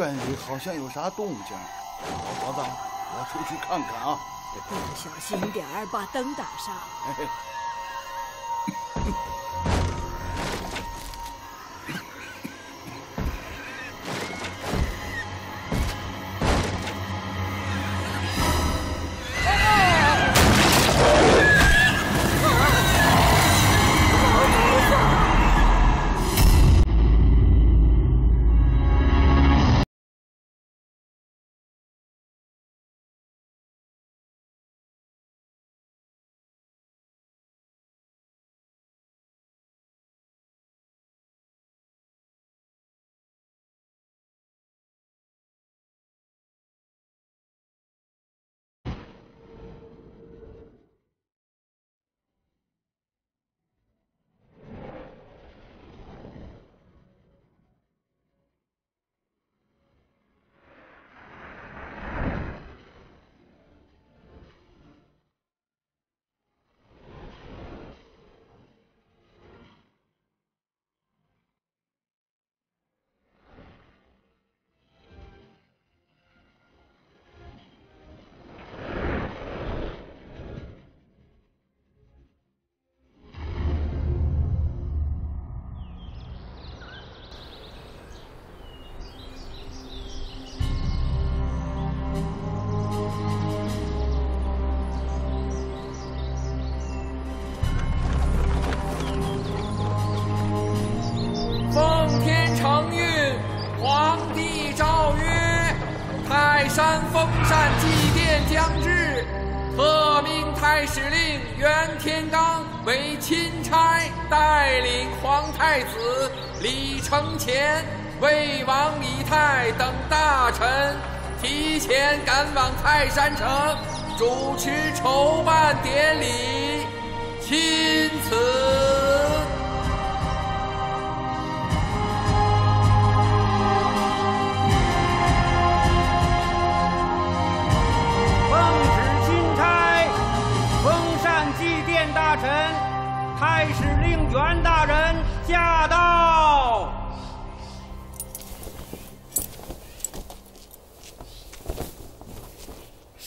猪圈里好像有啥动静，老婆子，我出去看看啊。你可小心点儿，把灯打上。奉太子李承乾、魏王李泰等大臣提前赶往泰山城，主持筹办典礼，钦此。奉旨钦差，封禅祭奠大臣太史令袁大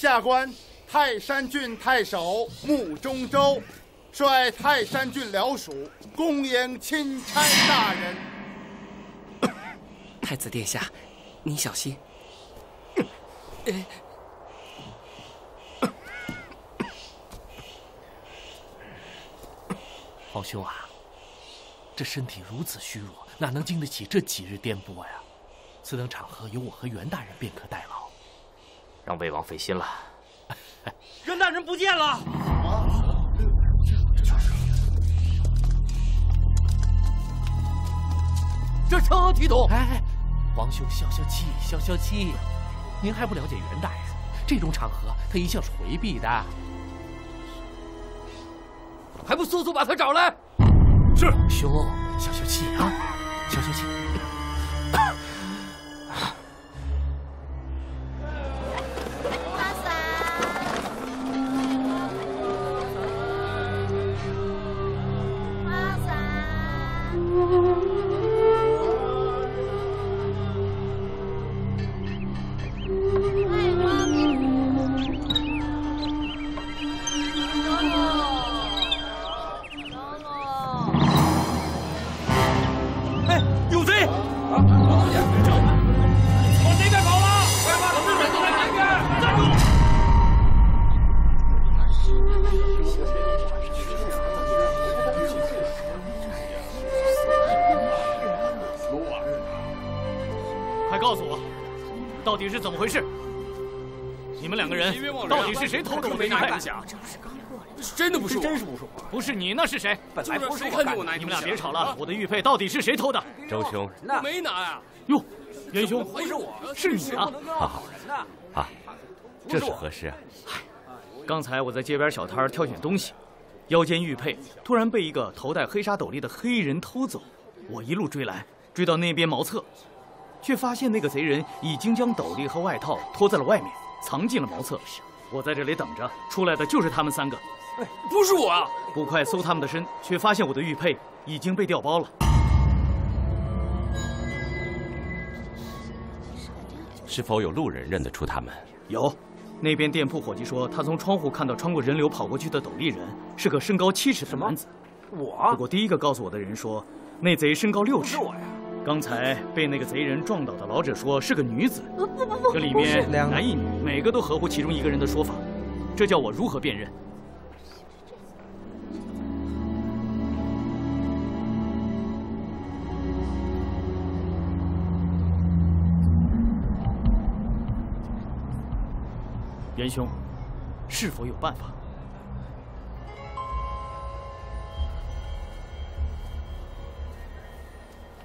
下官泰山郡太守穆中州，率泰山郡僚属恭迎钦差大人。太子殿下，您小心。皇兄啊，这身体如此虚弱，哪能经得起这几日颠簸呀？此等场合，有我和袁大人便可代劳。让魏王费心了。袁大人不见了。这成何体统？哎，皇兄消消气，消消气。您还不了解袁大人，这种场合他一向是回避的。还不速速把他找来！是兄，消消气啊，是你，那是谁？本来不是我干的。看见我拿你们俩别吵了，我的玉佩到底是谁偷的？周兄，我没拿呀。哟，元兄，不是我，是你啊！好好啊，这是何事啊？刚才我在街边小摊儿挑选东西，腰间玉佩突然被一个头戴黑纱斗笠的黑衣人偷走。我一路追来，追到那边茅厕，却发现那个贼人已经将斗笠和外套脱在了外面，藏进了茅厕。我在这里等着，出来的就是他们三个。不是我啊！捕快搜他们的身，却发现我的玉佩已经被调包了。是否有路人认得出他们？有，那边店铺伙计说，他从窗户看到穿过人流跑过去的斗笠人是个身高七尺的男子。我不过第一个告诉我的人说，那贼身高六尺。是我呀刚才被那个贼人撞倒的老者说是个女子。不不不，这里面两男一女，每个都合乎其中一个人的说法，这叫我如何辨认？元兄，是否有办法？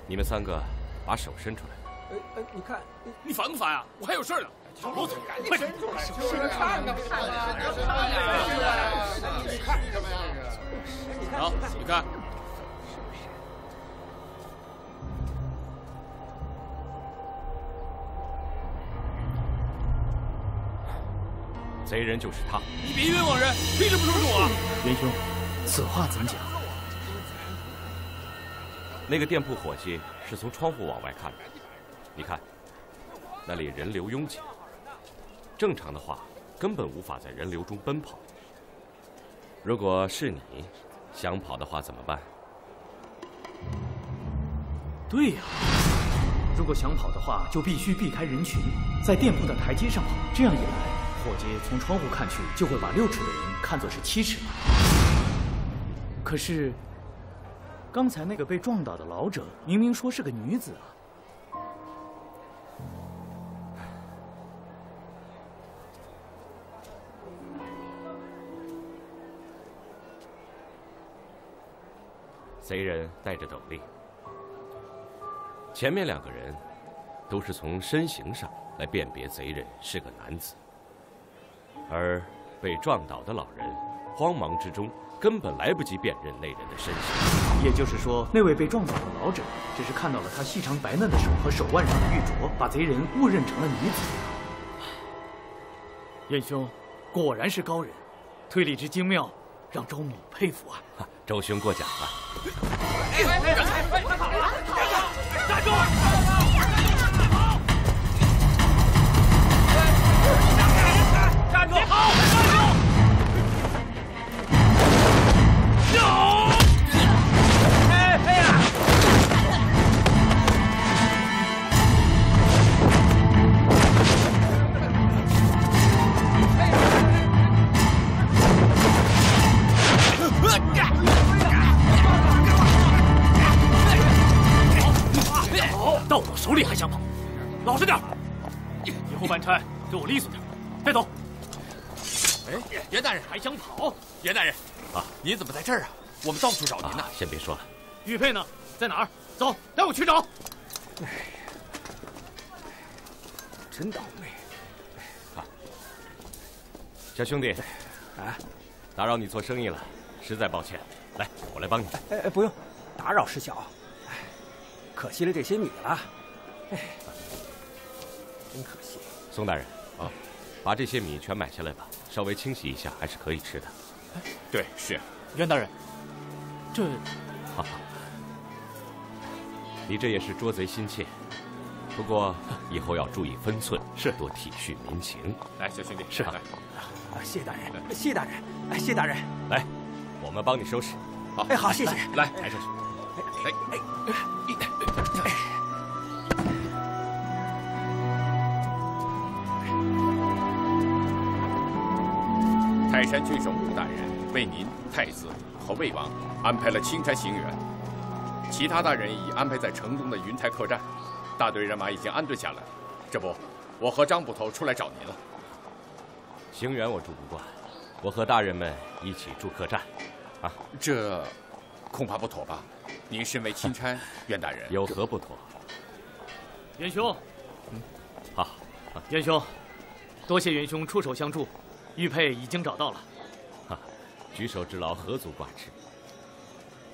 你们三个把手伸出来。呃呃，你看，你烦不烦啊？我还有事儿呢。小罗子，赶紧伸出来，伸看看，看啊！你看什么呀？好，你看。贼人就是他。你别冤枉人，凭什么说是我？元兄，此话怎讲？那个店铺伙计是从窗户往外看的，你看，那里人流拥挤，正常的话根本无法在人流中奔跑。如果是你，想跑的话怎么办？对呀，如果想跑的话，就必须避开人群，在店铺的台阶上跑。这样一来，伙计从窗户看去，就会把六尺的人看作是七尺。可是。刚才那个被撞倒的老者，明明说是个女子啊！贼人戴着斗笠，前面两个人都是从身形上来辨别贼人是个男子，而被撞倒的老人慌忙之中。根本来不及辨认那人的身形，也就是说，那位被撞倒的老者只是看到了他细长白嫩的手和手腕上的玉镯，把贼人误认成了女子。燕兄，果然是高人，推理之精妙，让周某佩服啊！周兄过奖了。站住！走！哎呀！哎呀！好，到我手里还想跑？老实点！以后搬差对我利索点，带走。哎，袁大人还想跑？袁大人。啊，您怎么在这儿啊？我们到处找您呢。先别说了。玉佩呢？在哪儿？走，带我去找。哎呀，真倒霉。啊，小兄弟，啊，打扰你做生意了，实在抱歉。来，我来帮你。哎哎，不用，打扰事小。哎，可惜了这些米了。哎，真可惜。宋大人。啊，把这些米全买下来吧，稍微清洗一下还是可以吃的。对，是。袁大人，这，哈哈，你这也是捉贼心切。不过 以后要注意分寸，是多体恤民情。来，小兄弟，是。来，谢大人，谢大人，哎，谢大人，来，我们帮你收拾。好，哎，好，谢谢。来，抬上去。哎哎哎。泰山郡守吴大人为您、太子和魏王安排了钦差行辕，其他大人已安排在城中的云台客栈，大队人马已经安顿下来。这不，我和张捕头出来找您了。行辕我住不惯，我和大人们一起住客栈。啊，这恐怕不妥吧？您身为钦差，袁大人有何不妥？元兄，嗯，好，元兄，多谢元兄出手相助。玉佩已经找到了，哈，举手之劳何足挂齿。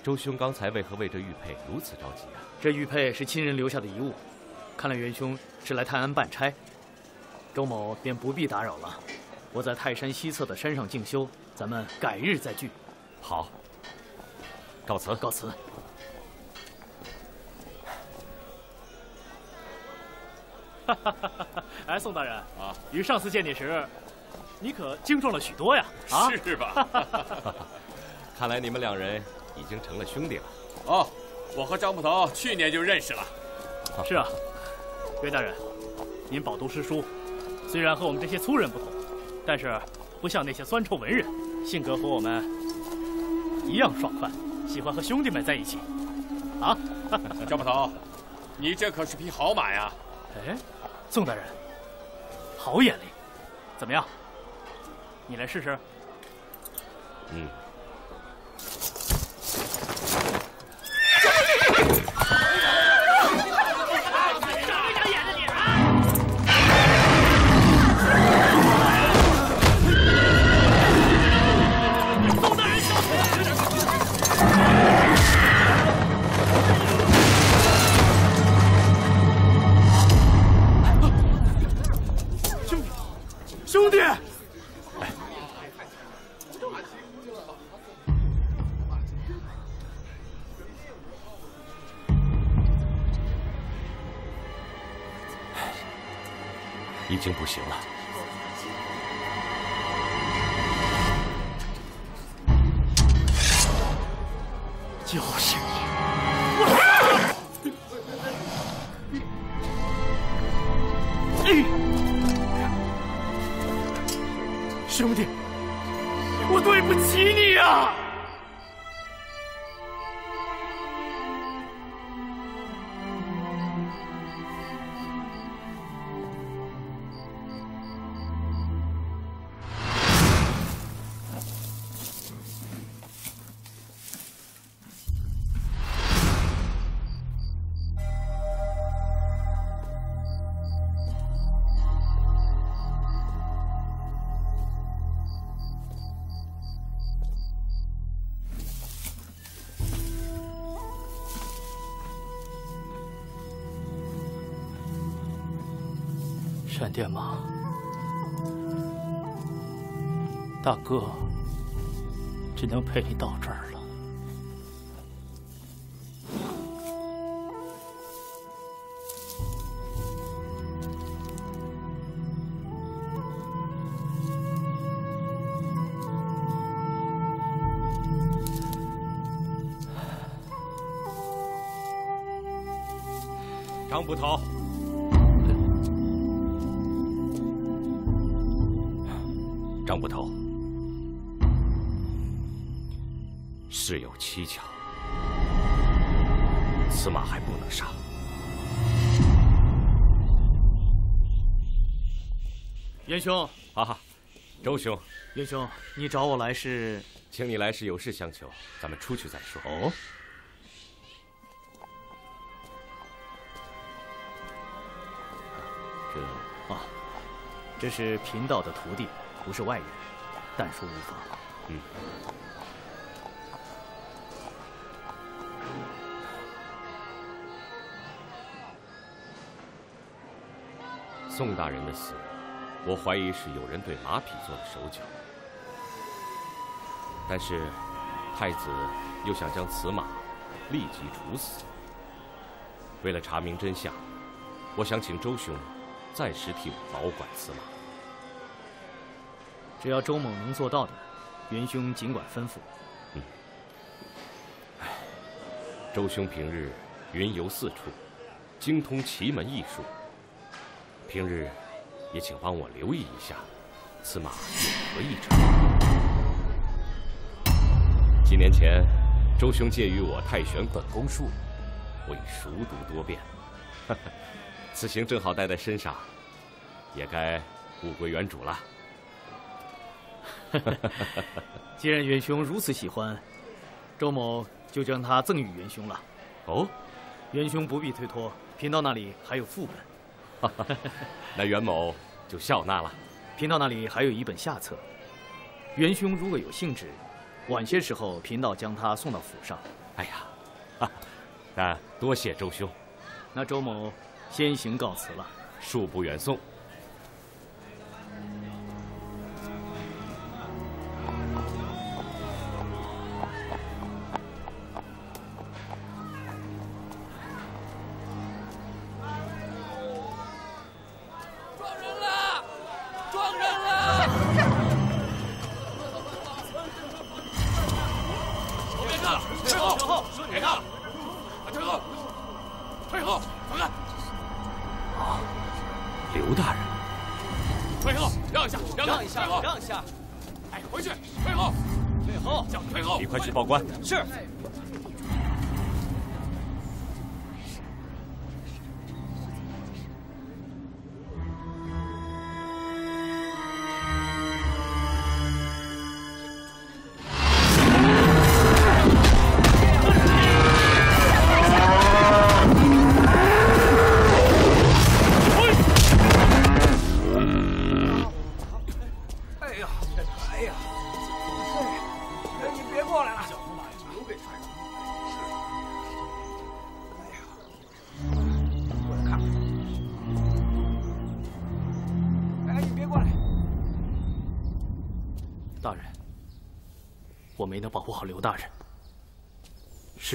周兄刚才为何为这玉佩如此着急啊？这玉佩是亲人留下的遗物，看来元兄是来泰安办差，周某便不必打扰了。我在泰山西侧的山上静修，咱们改日再聚。好，告辞，告辞。哎，宋大人啊，与上次见你时，你可精壮了许多呀！啊，是吧？看来你们两人已经成了兄弟了。哦，我和张捕头去年就认识了。是啊，袁大人，您饱读诗书，虽然和我们这些粗人不同，但是不像那些酸臭文人，性格和我们一样爽快，喜欢和兄弟们在一起。啊，张捕头，你这可是匹好马呀！哎，宋大人，好眼力，怎么样？你来试试。嗯。闪电马，大哥，只能陪你到这儿了。张捕头，兄，啊，周兄，云兄，你找我来是？请你来是有事相求，咱们出去再说。哦。这啊，这是贫道的徒弟，不是外人，但说无妨。嗯。宋大人的死，我怀疑是有人对马匹做了手脚，但是太子又想将此马立即处死。为了查明真相，我想请周兄暂时替我保管此马。只要周某能做到的，元兄尽管吩咐。嗯。哎，周兄平日云游四处，精通奇门异术。平日也请帮我留意一下，此马有何异常。几年前，周兄借予我太玄本宫术，我已熟读多遍。此行正好带在身上，也该物归原主了。既然元兄如此喜欢，周某就将它赠与元兄了。哦，元兄不必推脱，贫道那里还有副本。那袁某就笑纳了。贫道那里还有一本下册，袁兄如果有兴致，晚些时候贫道将他送到府上。哎呀，啊，那多谢周兄。那周某先行告辞了。恕不远送。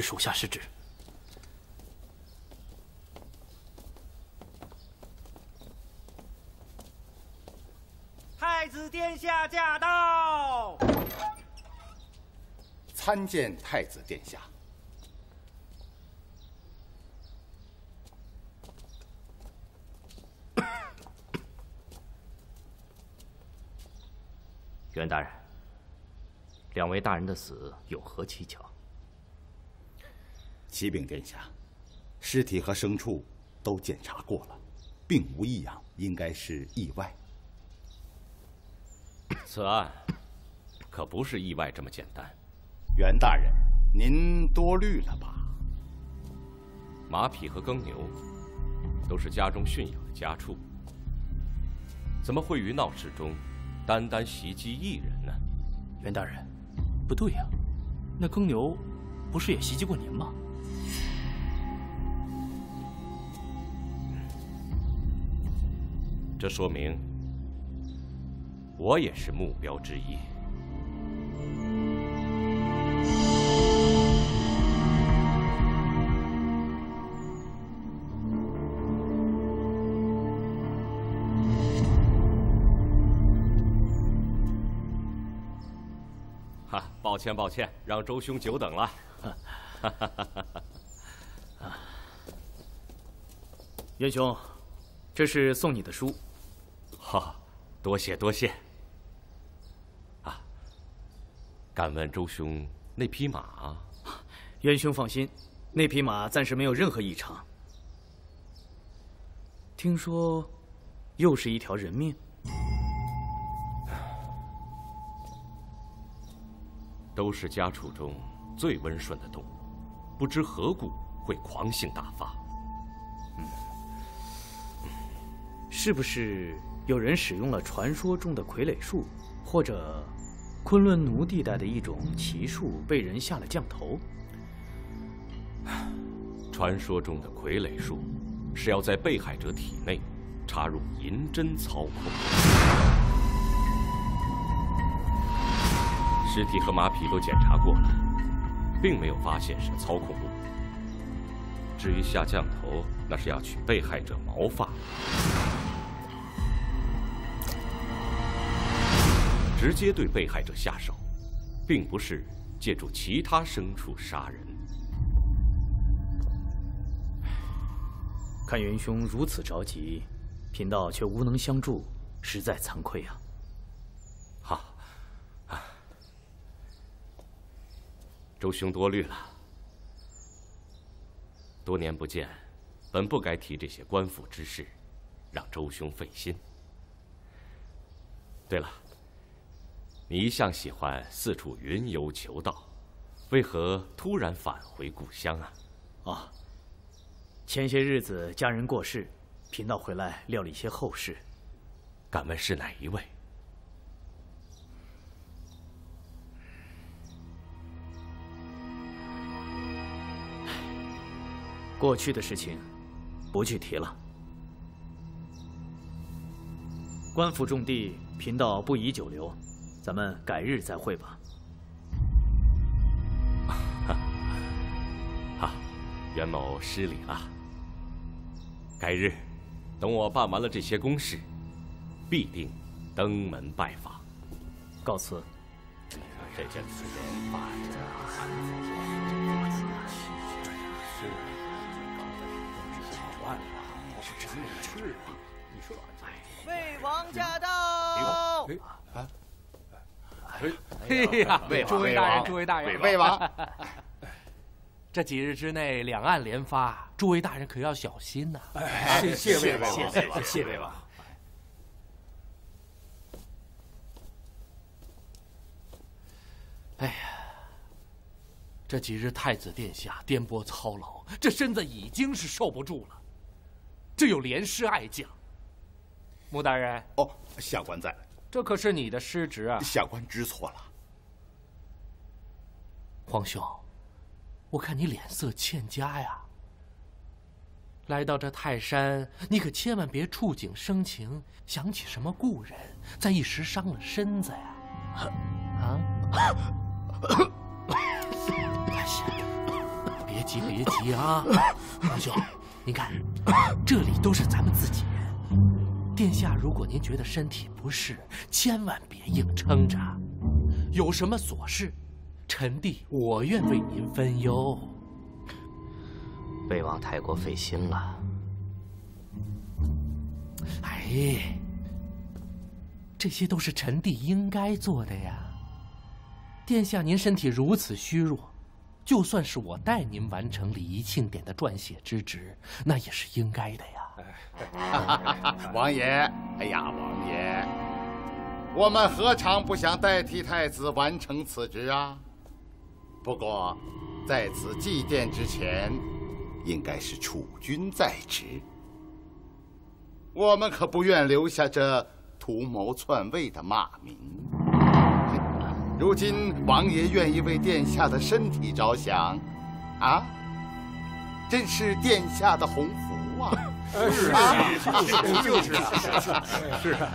属下失职。太子殿下驾到！参见太子殿下。袁大人，两位大人的死有何蹊跷？启禀殿下，尸体和牲畜都检查过了，并无异样，应该是意外。此案可不是意外这么简单。袁大人，您多虑了吧？马匹和耕牛都是家中驯养的家畜，怎么会于闹市中单单袭击一人呢？袁大人，不对呀，那耕牛不是也袭击过您吗？这说明我也是目标之一。哈，抱歉抱歉，让周兄久等了。哈，哈哈哈哈哈元兄，这是送你的书。哈，多谢多谢。啊，敢问周兄，那匹马？元兄放心，那匹马暂时没有任何异常。听说，又是一条人命。都是家畜中最温顺的动物，不知何故会狂性大发。嗯，是不是有人使用了传说中的傀儡术，或者昆仑奴地带的一种奇术，被人下了降头？传说中的傀儡术，是要在被害者体内插入银针操控。尸体和马匹都检查过了，并没有发现是操控物。至于下降头，那是要取被害者毛发，直接对被害者下手，并不是借助其他牲畜杀人。看元兄如此着急，贫道却无能相助，实在惭愧啊。周兄多虑了，多年不见，本不该提这些官府之事，让周兄费心。对了，你一向喜欢四处云游求道，为何突然返回故乡啊？啊，前些日子家人过世，贫道回来料理一些后事。敢问是哪一位？过去的事情，不去提了。官府重地，贫道不宜久留，咱们改日再会吧。啊，袁某失礼了。改日，等我办完了这些公事，必定登门拜访。告辞。这件事情办是。是真没趣。你说，魏王驾到！哎呀，魏诸位大人，诸位大人，魏王，这几日之内两岸连发，诸位大人可要小心呐！谢谢魏王，谢谢谢魏王。哎呀，这几日太子殿下颠簸操劳，这身子已经是受不住了。这有连师爱将，穆大人。哦，下官在。这可是你的失职啊！下官知错了。皇兄，我看你脸色欠佳呀。来到这泰山，你可千万别触景生情，想起什么故人，再一时伤了身子呀！啊！哎呀，别急别急啊，皇兄，你看，这里都是咱们自己人。殿下，如果您觉得身体不适，千万别硬撑着。有什么琐事，臣弟我愿为您分忧。魏王太过费心了。哎，这些都是臣弟应该做的呀。殿下，您身体如此虚弱，就算是我代您完成礼仪庆典的撰写之职，那也是应该的呀。王爷，哎呀，王爷，我们何尝不想代替太子完成此职啊？不过，在此祭奠之前，应该是储君在职。我们可不愿留下这图谋篡位的骂名。如今王爷愿意为殿下的身体着想，啊，真是殿下的鸿福啊！是啊，就是啊，是啊。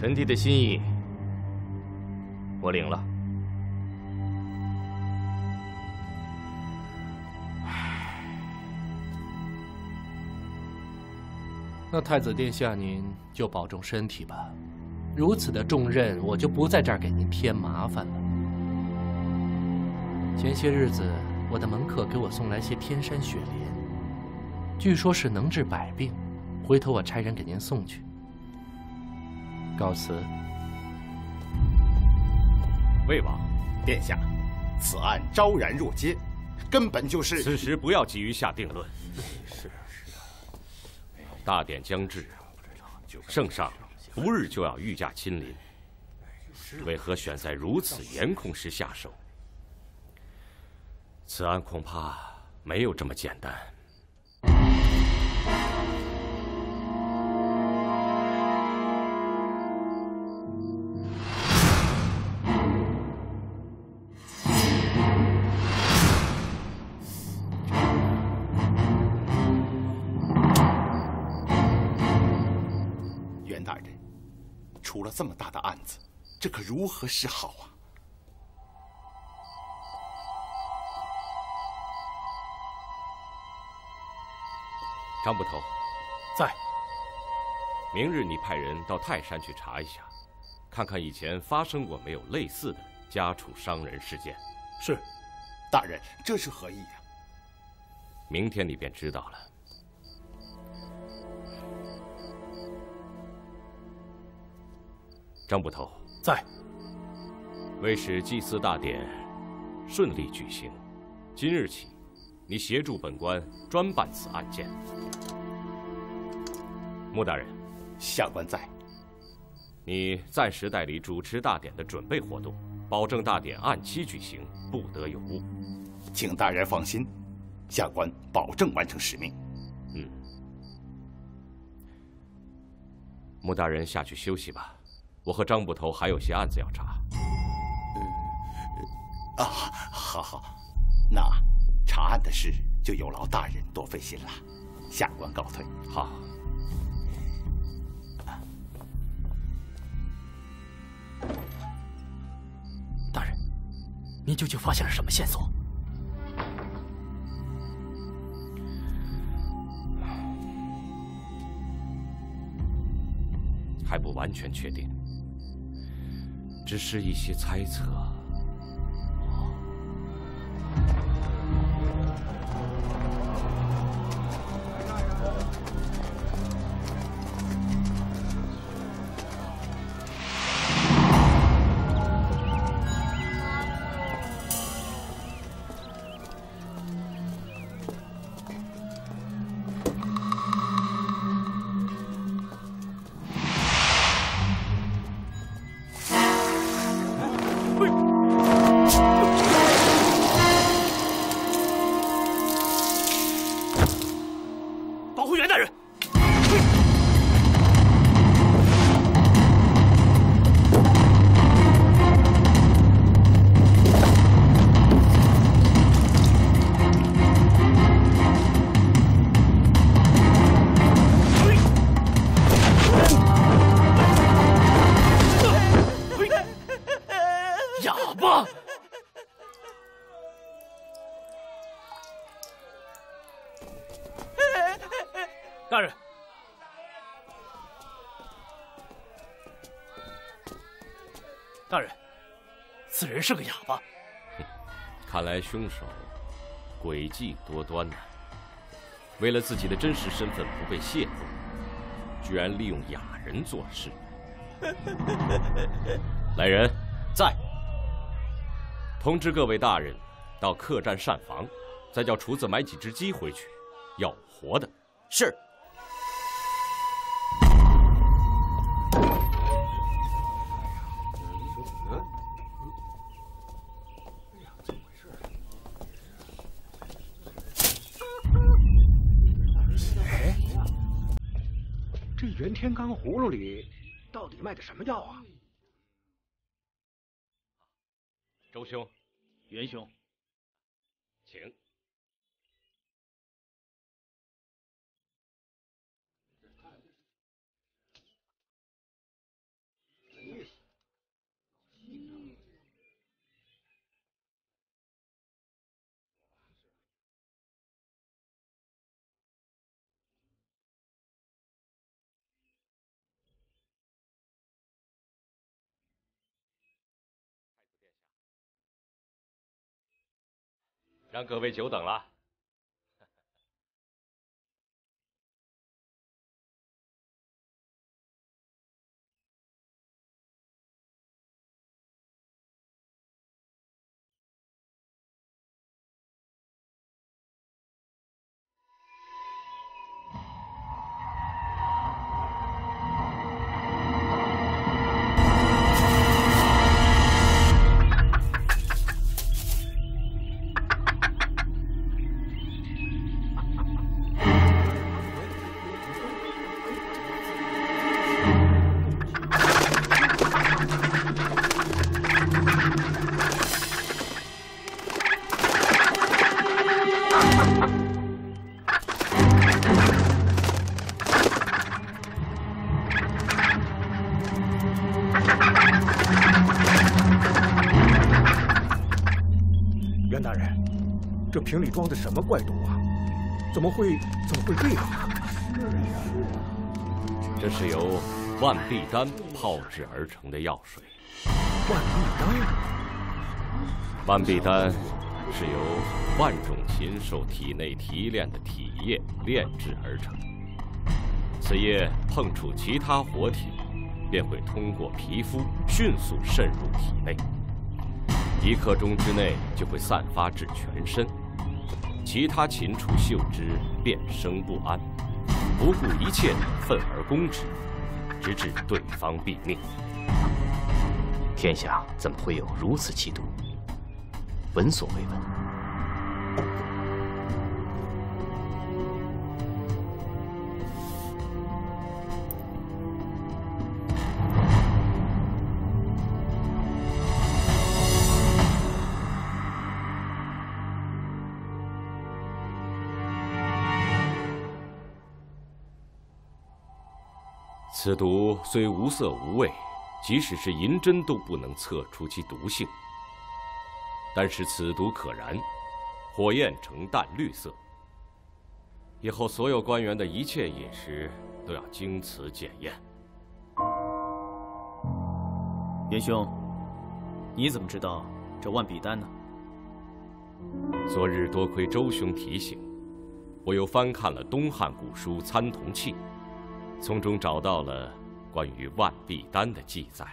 臣弟的心意，我领了。那太子殿下，您就保重身体吧。如此的重任，我就不在这儿给您添麻烦了。前些日子，我的门客给我送来些天山雪莲。据说是能治百病，回头我差人给您送去。告辞。魏王，殿下，此案昭然若揭，根本就是……此时不要急于下定论。是是啊。大典将至，圣上不日就要御驾亲临，为何选在如此严控时下手？此案恐怕没有这么简单。这可如何是好啊？张捕头，在。明日你派人到泰山去查一下，看看以前发生过没有类似的家畜伤人事件。是。大人，这是何意呀？明天你便知道了。张捕头，在。为使祭祀大典顺利举行，今日起，你协助本官专办此案件。穆大人，下官在。你暂时代理主持大典的准备活动，保证大典按期举行，不得有误。请大人放心，下官保证完成使命。嗯。穆大人下去休息吧。我和张捕头还有些案子要查。啊，好好，那查案的事就有劳大人多费心了。下官告退。好。大人，您究竟发现了什么线索？还不完全确定。只是一些猜测。凶手诡计多端呐！为了自己的真实身份不被泄露，居然利用哑人做事。来人，在。通知各位大人，到客栈膳房，再叫厨子买几只鸡回去，要活的。是。天罡葫芦里到底卖的什么药啊？周兄，袁兄，请。让各位久等了。瓶里装的什么怪毒啊？怎么会怎么会这样啊？这是由万必丹泡制而成的药水。万必丹，万必丹是由万种禽兽体内提炼的体液炼制而成。此液碰触其他活体，便会通过皮肤迅速渗入体内，一刻钟之内就会散发至全身。其他秦楚秀之，便生不安，不顾一切地愤而攻之，直至对方毙命。天下怎么会有如此奇毒？闻所未闻。此毒虽无色无味，即使是银针都不能测出其毒性。但是此毒可燃，火焰呈淡绿色。以后所有官员的一切饮食都要经此检验。元兄，你怎么知道这万笔丹呢？昨日多亏周兄提醒，我又翻看了东汉古书《参同契》，从中找到了关于万必丹的记载。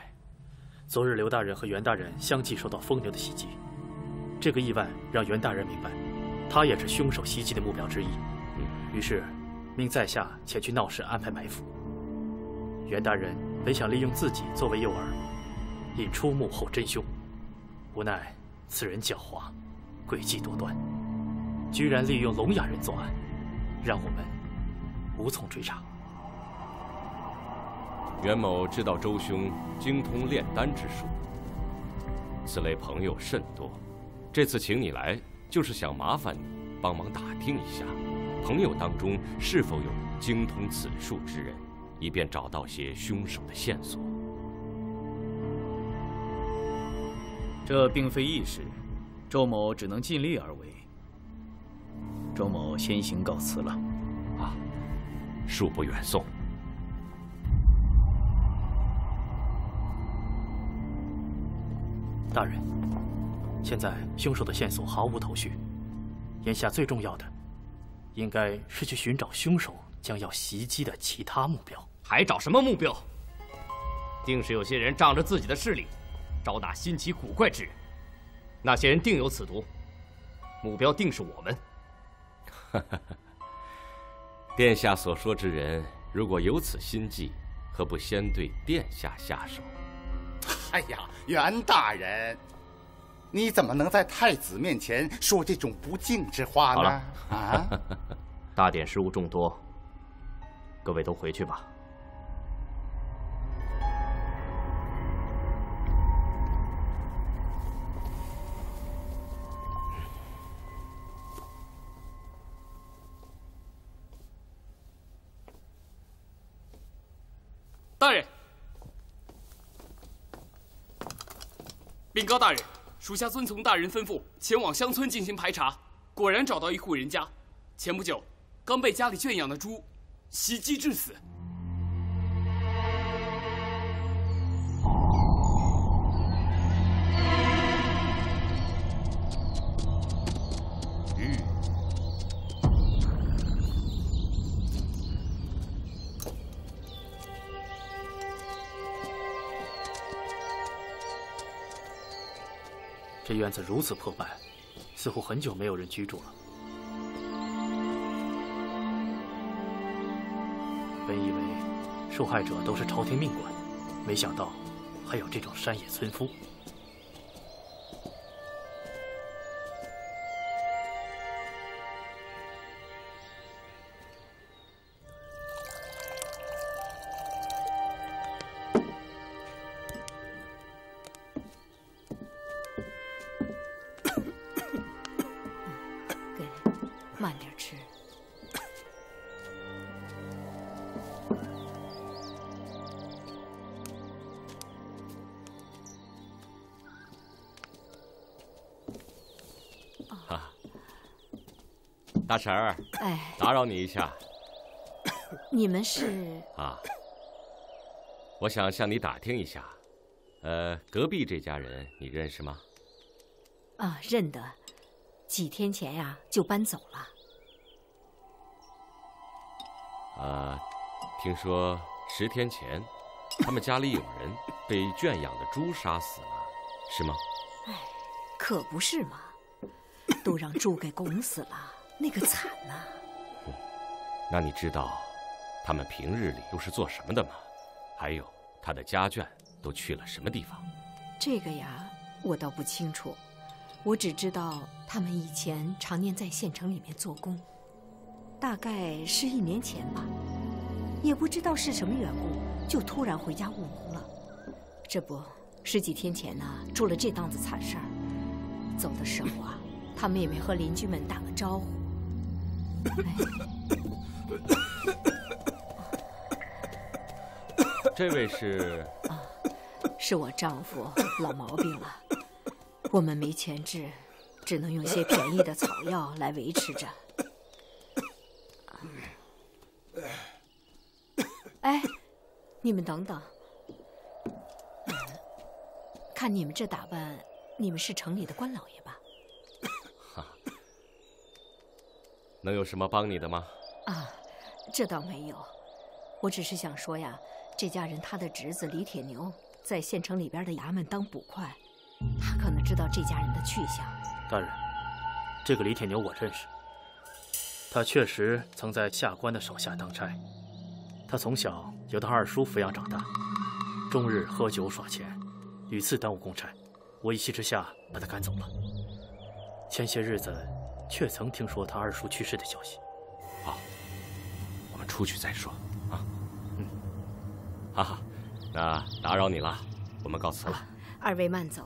昨日刘大人和袁大人相继受到疯牛的袭击，这个意外让袁大人明白，他也是凶手袭击的目标之一。于是，命在下前去闹市安排埋伏。袁大人本想利用自己作为诱饵，引出幕后真凶，无奈此人狡猾，诡计多端，居然利用聋哑人作案，让我们无从追查。袁某知道周兄精通炼丹之术，此类朋友甚多。这次请你来，就是想麻烦你帮忙打听一下，朋友当中是否有精通此术之人，以便找到些凶手的线索。这并非易事，周某只能尽力而为。周某先行告辞了。啊，恕不远送。大人，现在凶手的线索毫无头绪，眼下最重要的，应该是去寻找凶手将要袭击的其他目标。还找什么目标？定是有些人仗着自己的势力，招纳新奇古怪之人。那些人定有此毒，目标定是我们。殿下所说之人，如果有此心计，何不先对殿下下手？哎呀，袁大人，你怎么能在太子面前说这种不敬之话呢？啊！大典事务众多，各位都回去吧。大人，禀告大人，属下遵从大人吩咐，前往乡村进行排查，果然找到一户人家，前不久刚被家里圈养的猪袭击致死。这院子如此破败，似乎很久没有人居住了。本以为受害者都是朝廷命官，没想到还有这种山野村夫。大婶儿，哎，打扰你一下 你们是？啊。我想向你打听一下，呃，隔壁这家人你认识吗？啊，认得。几天前呀，就搬走了。啊，听说十天前，他们家里有人被圈养的猪杀死了，是吗？哎，可不是嘛，都让猪给拱死了，那个惨呐！那你知道他们平日里都是做什么的吗？还有他的家眷都去了什么地方？这个呀，我倒不清楚。我只知道他们以前常年在县城里面做工，大概是一年前吧，也不知道是什么缘故，就突然回家务农了。这不，十几天前呢，出了这档子惨事儿。走的时候啊，他们也没和邻居们打个招呼。这位是？啊，是我丈夫，老毛病了。我们没钱治，只能用些便宜的草药来维持着。哎，你们等等，看你们这打扮，你们是城里的官老爷？哈，能有什么帮你的吗？啊，这倒没有，我只是想说呀，这家人他的侄子李铁牛在县城里边的衙门当捕快。他可能知道这家人的去向。大人，这个李铁牛我认识，他确实曾在下官的手下当差。他从小由他二叔抚养长大，终日喝酒耍钱，屡次耽误公差。我一气之下把他赶走了。前些日子，却曾听说他二叔去世的消息。好，我们出去再说啊。嗯，哈哈，那打扰你了，我们告辞了。二位慢走。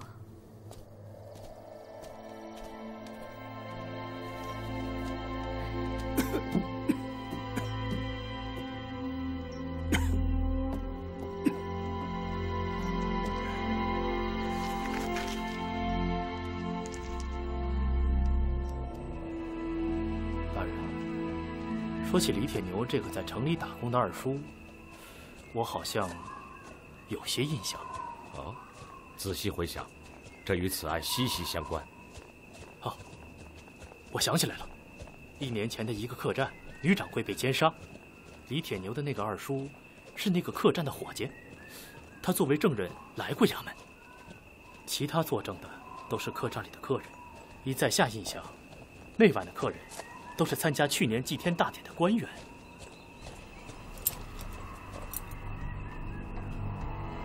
起李铁牛这个在城里打工的二叔，我好像有些印象。哦，仔细回想，这与此案息息相关。哦，我想起来了，一年前的一个客栈，女掌柜被奸杀，李铁牛的那个二叔是那个客栈的伙计，他作为证人来过衙门。其他作证的都是客栈里的客人，依在下印象，那晚的客人都是参加去年祭天大典的官员。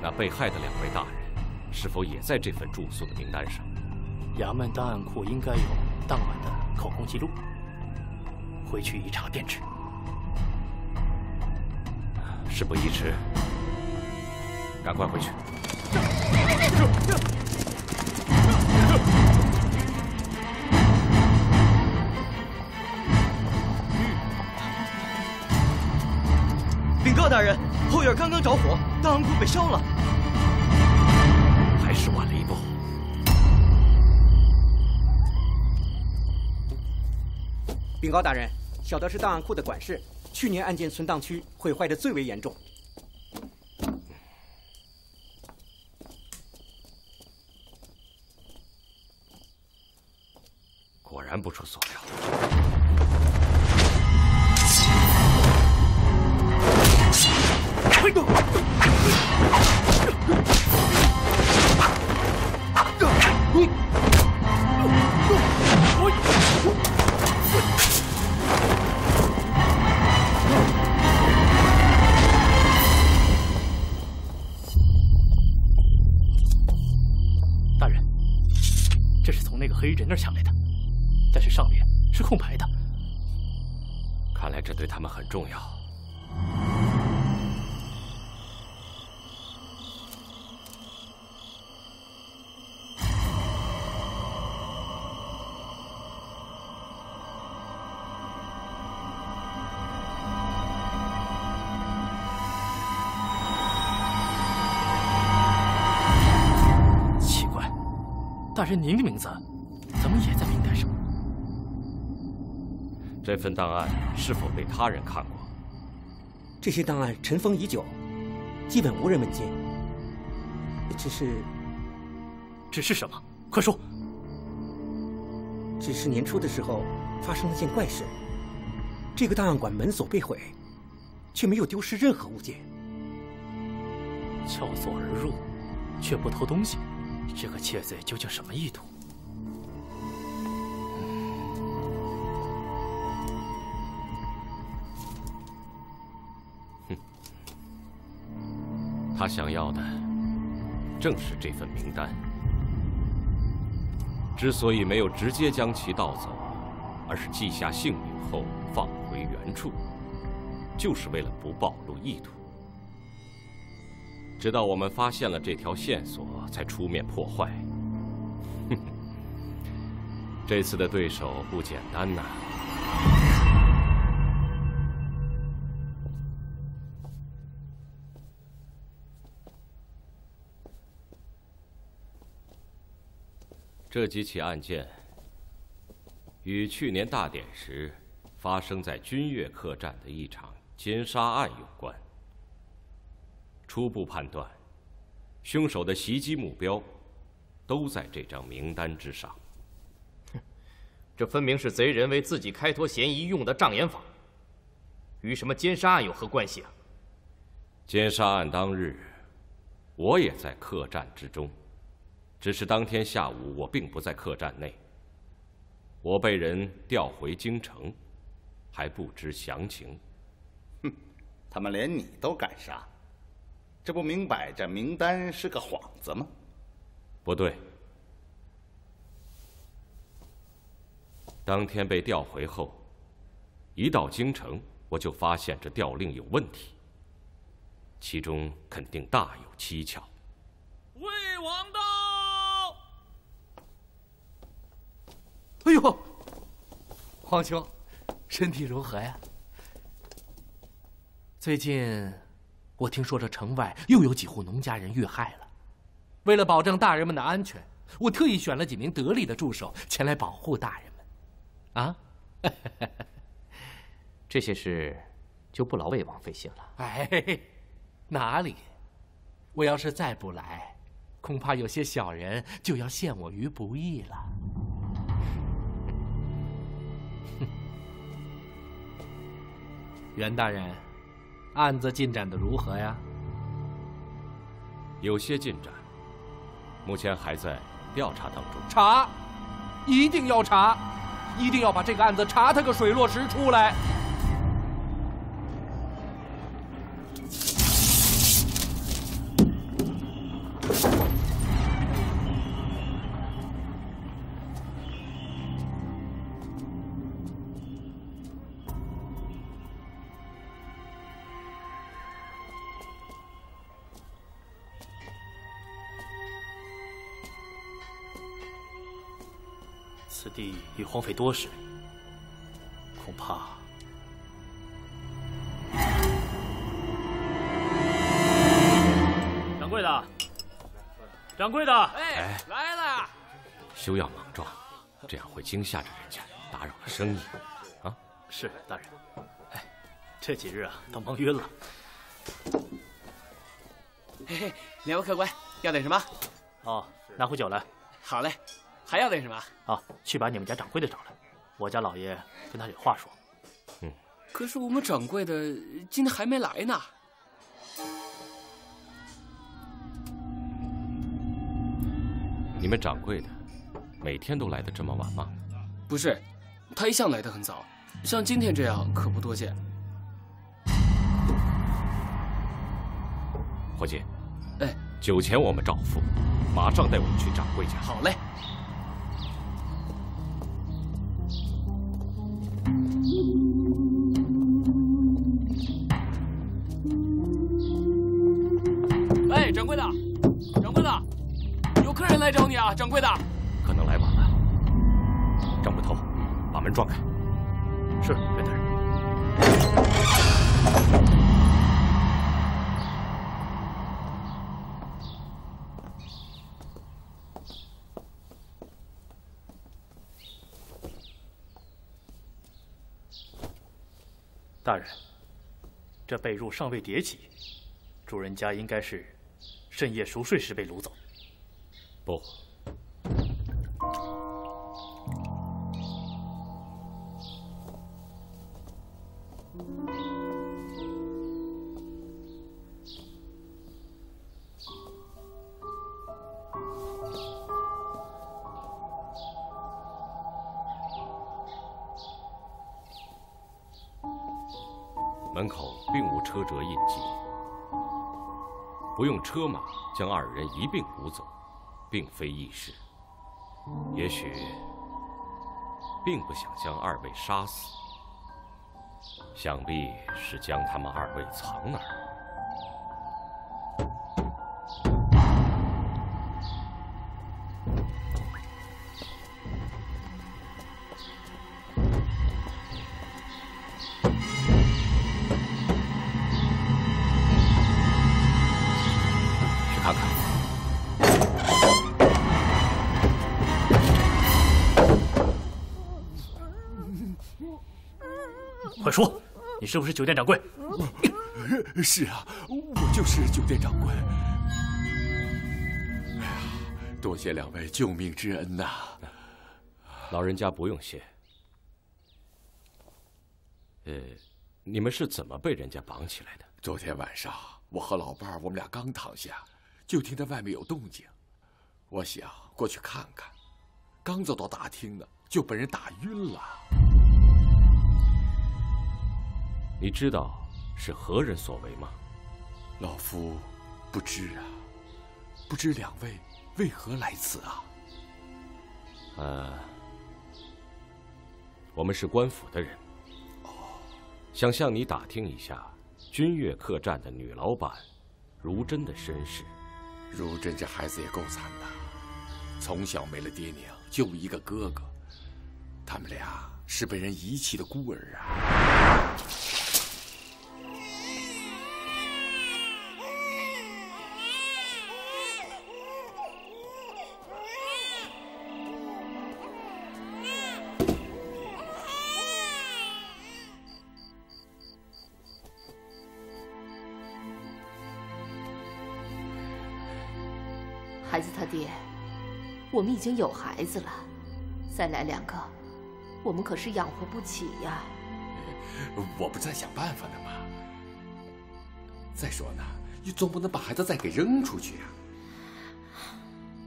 那被害的两位大人，是否也在这份住宿的名单上？衙门档案库应该有当晚的口供记录，回去一查便知。事不宜迟，赶快回去。大人，后院刚刚着火，档案库被烧了。还是晚了一步。禀告大人，小的是档案库的管事，去年案件存档区毁坏的最为严重。果然不出所料。人您的名字怎么也在名单上？这份档案是否被他人看过？这些档案尘封已久，基本无人问津。只是，只是什么？快说！只是年初的时候发生了件怪事，这个档案馆门锁被毁，却没有丢失任何物件。撬锁而入，却不偷东西，这个窃贼究竟什么意图？他想要的正是这份名单。之所以没有直接将其盗走，而是记下姓名后放回原处，就是为了不暴露意图。直到我们发现了这条线索，才出面破坏。哼，这次的对手不简单呐。这几起案件与去年大典时发生在君悦客栈的一场奸杀案有关。初步判断，凶手的袭击目标都在这张名单之上。哼 这分明是贼人为自己开脱嫌疑用的障眼法，与什么奸杀案有何关系啊？奸杀案当日，我也在客栈之中。只是当天下午，我并不在客栈内。我被人调回京城，还不知详情。哼，他们连你都敢杀，这不明摆着名单是个幌子吗？不对。当天被调回后，一到京城，我就发现这调令有问题，其中肯定大有蹊跷。魏王到。哎呦，皇兄，身体如何呀？最近，我听说这城外又有几户农家人遇害了。为了保证大人们的安全，我特意选了几名得力的助手前来保护大人们。啊，这些事就不劳魏王费心了。哎，哪里？我要是再不来，恐怕有些小人就要陷我于不义了。袁大人，案子进展的如何呀？有些进展，目前还在调查当中。查，一定要查，一定要把这个案子查他个水落石出来。荒废多时，恐怕掌柜的，掌柜的，哎，来了。休要莽撞，这样会惊吓着人家，打扰了生意。啊，是大人。哎，这几日啊，都忙晕了。嘿嘿，两位客官，要点什么？哦，拿壶酒来。好嘞，还要点什么？啊，去把你们家掌柜的找来，我家老爷跟他有话说。嗯，可是我们掌柜的今天还没来呢。你们掌柜的每天都来的这么晚吗？不是，他一向来的很早，像今天这样可不多见。伙计，哎，酒钱我们照付，马上带我们去掌柜家。好嘞。啊，掌柜的。可能来晚了。张捕头，把门撞开。是，袁大人。大人，这被褥尚未叠起，主人家应该是深夜熟睡时被掳走。不，车马将二人一并掳走，并非易事。也许并不想将二位杀死，想必是将他们二位藏哪儿。你是不是酒店掌柜？是啊，我就是酒店掌柜。哎呀，多谢两位救命之恩呐！老人家不用谢。呃，你们是怎么被人家绑起来的？昨天晚上，我和老伴儿我们俩刚躺下，就听到外面有动静，我想过去看看，刚走到大厅呢，就被人打晕了。你知道是何人所为吗？老夫不知啊，不知两位为何来此啊？呃，我们是官府的人，哦想向你打听一下君悦客栈的女老板如真的身世。如真这孩子也够惨的，从小没了爹娘，就一个哥哥，他们俩是被人遗弃的孤儿啊。已经有孩子了，再来两个，我们可是养活不起呀。我不在想办法呢吗？再说呢，你总不能把孩子再给扔出去呀、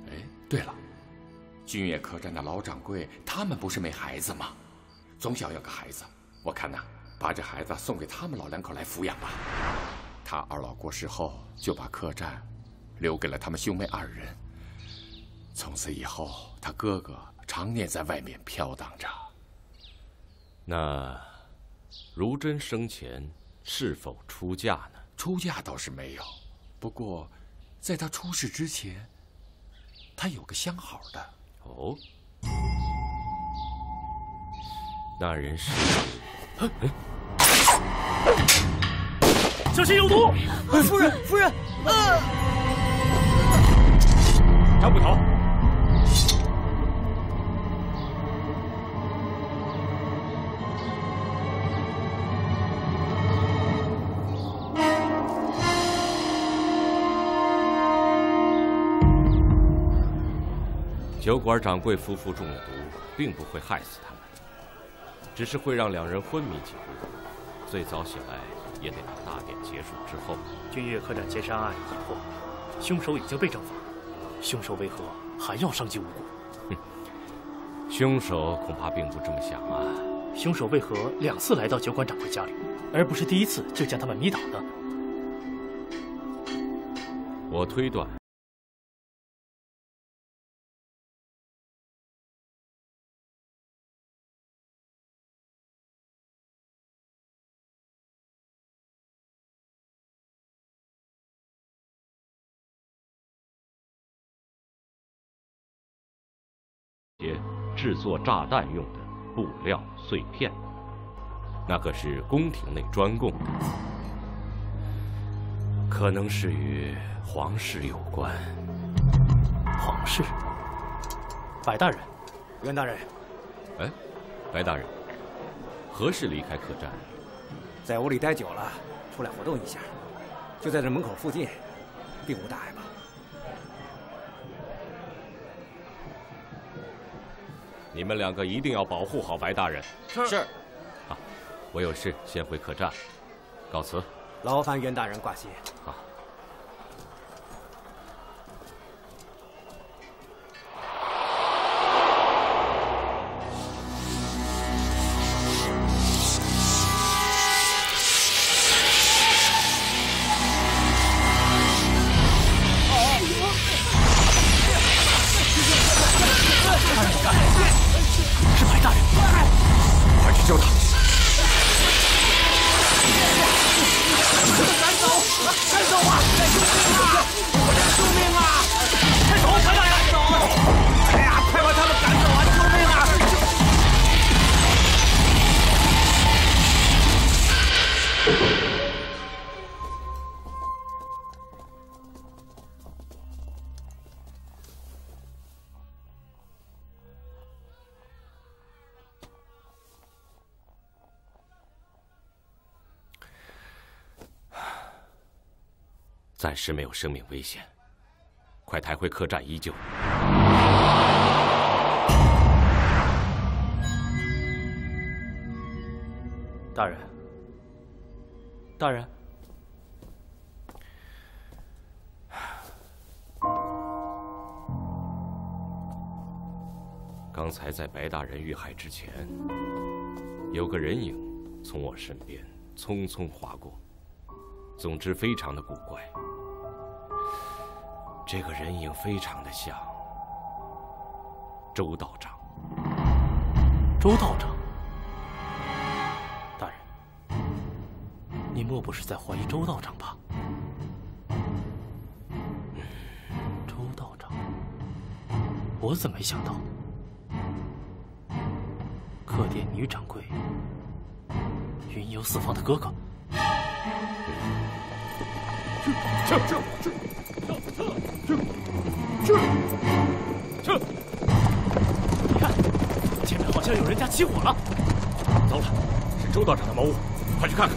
哎，对了，君悦客栈的老掌柜，他们不是没孩子吗？总想要个孩子。我看呐，把这孩子送给他们老两口来抚养吧。他二老过世后，就把客栈留给了他们兄妹二人。从此以后，他哥哥常年在外面飘荡着。那如真生前是否出嫁呢？出嫁倒是没有，不过，在他出事之前，他有个相好的。哦，那人是？小心有毒！夫人，夫人，啊！张捕头，酒馆掌柜夫妇中了毒，并不会害死他们，只是会让两人昏迷几日，最早醒来也得到大典结束之后。君悦客栈奸杀案已破，凶手已经被正法，凶手为何还要伤及无辜？哼凶手恐怕并不这么想啊！凶手为何两次来到酒馆掌柜家里，而不是第一次就将他们迷倒呢？我推断，制作炸弹用的布料碎片，那可是宫廷内专供的，可能是与皇室有关。皇室？白大人，袁大人，哎，白大人，何时离开客栈？在屋里待久了，出来活动一下，就在这门口附近，并无大碍吧？你们两个一定要保护好白大人。是。啊，我有事先回客栈，告辞。劳烦袁大人挂心。啊。时没有生命危险，快抬回客栈依旧。大人，大人，刚才在白大人遇害之前，有个人影从我身边匆匆划过。总之，非常的古怪。这个人影非常的像周道长。周道长，大人，你莫不是在怀疑周道长吧？周道长，我怎么没想到，客店女掌柜云游四方的哥哥。撤撤撤撤撤是。是！你看，前面好像有人家起火了。糟了，是周道长的茅屋，快去看看。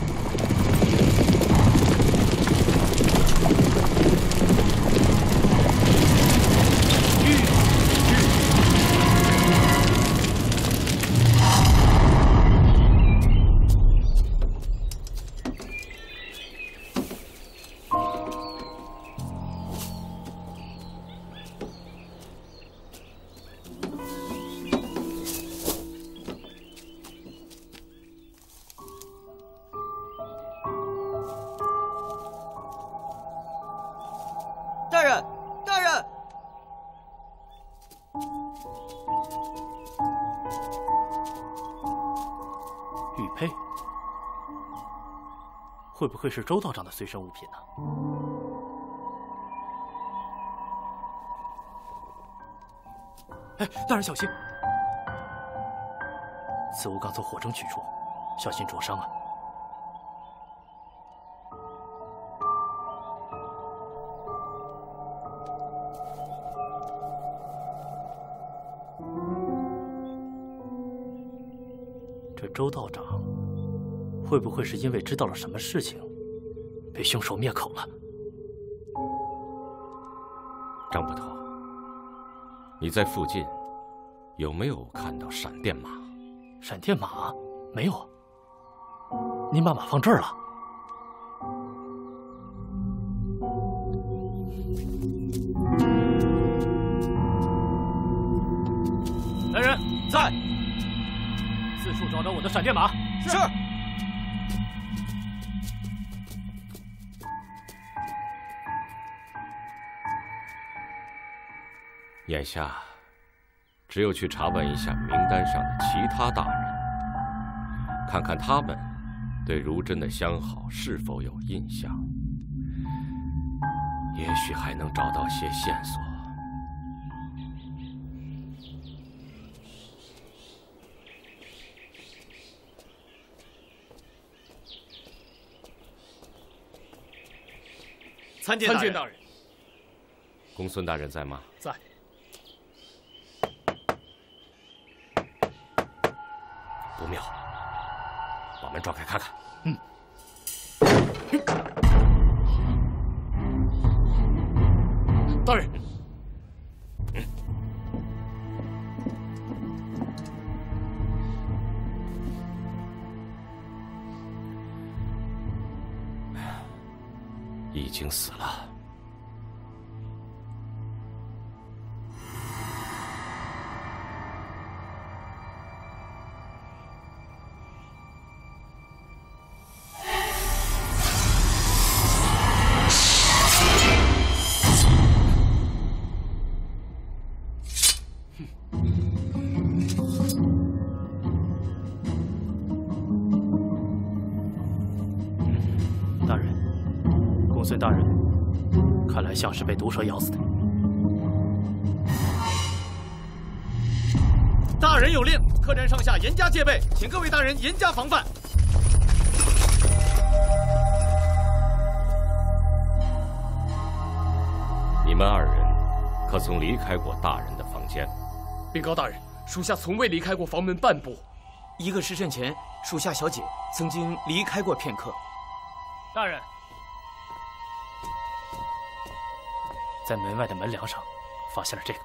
会不会是周道长的随身物品呢？哎，大人小心！此物刚从火中取出，小心灼伤啊！这周道长会不会是因为知道了什么事情，被凶手灭口了？张捕头，你在附近有没有看到闪电马？闪电马没有。您把马放这儿了。来人，在！四处找找我的闪电马。是。眼下，只有去查问一下名单上的其他大人，看看他们对如真的相好是否有印象，也许还能找到些线索。参见大人。公孙大人在吗？不妙，把门撞开看看。嗯。大人。嗯。已经死了。蛇咬死他。大人有令，客栈上下严加戒备，请各位大人严加防范。你们二人可曾离开过大人的房间？禀告大人，属下从未离开过房门半步。一个时辰前，属下小姐曾经离开过片刻。大人，在门外的门梁上发现了这个。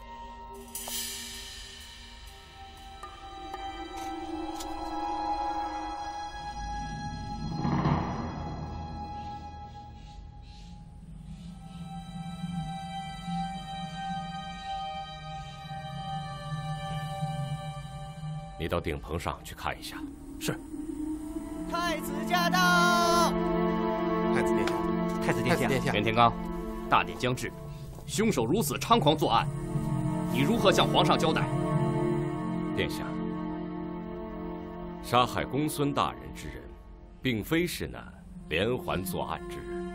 你到顶棚上去看一下。是。太子驾到！太子殿下，太子殿下，袁天罡，大典将至，凶手如此猖狂作案，你如何向皇上交代？殿下，杀害公孙大人之人，并非是那连环作案之人，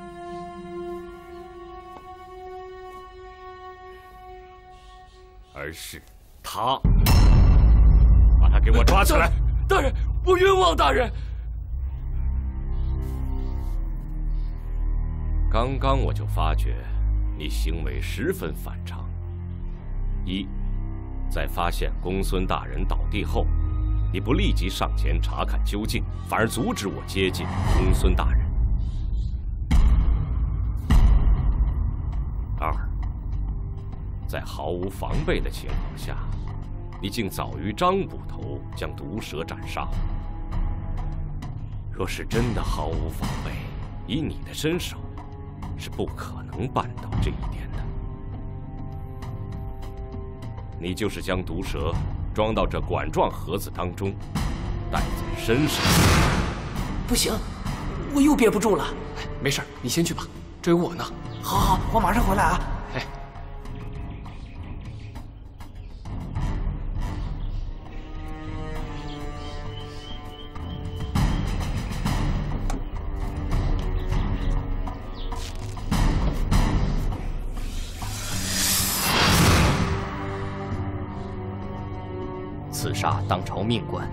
而是他。把他给我抓起来！大人，我冤枉大人。刚刚我就发觉你行为十分反常。一，在发现公孙大人倒地后，你不立即上前查看究竟，反而阻止我接近公孙大人。二，在毫无防备的情况下。你竟早于张捕头将毒蛇斩杀。若是真的毫无防备，以你的身手，是不可能办到这一点的。你就是将毒蛇装到这管状盒子当中，带在身上。不行，我又憋不住了。没事，你先去吧，追我呢。好好，我马上回来啊。命官，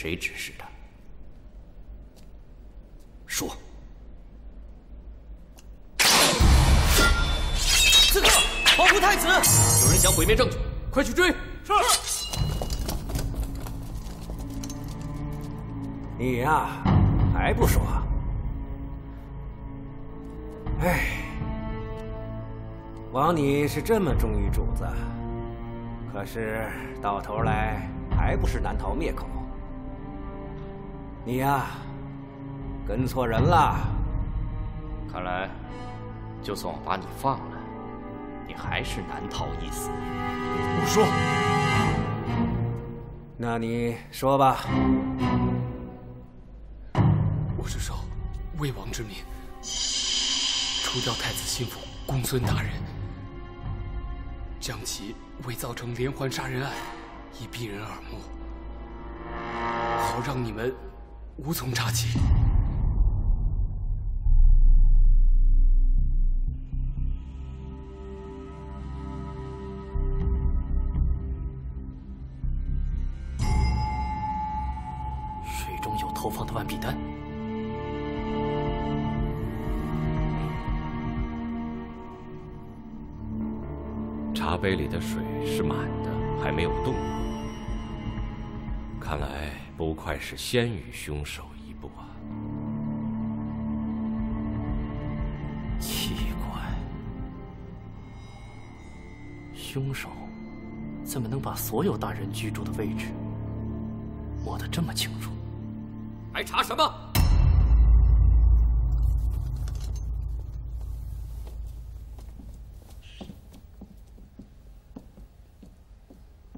谁指使的？说。刺客保护太子！有人想毁灭证据，快去追！是。你呀，还不说？哎，枉你是这么忠于主子，可是到头来还不是难逃灭口。你呀，跟错人了。看来，就算我把你放了，你还是难逃一死。我说。那你说吧。我是受魏王之命，除掉太子心腹公孙大人，将其伪造成连环杀人案，以避人耳目，好让你们无从查起。水中有投放的万笔丹。茶杯里的水是满的，还没有动。看来不愧是先于凶手一步啊！奇怪，凶手怎么能把所有大人居住的位置摸得这么清楚？还查什么？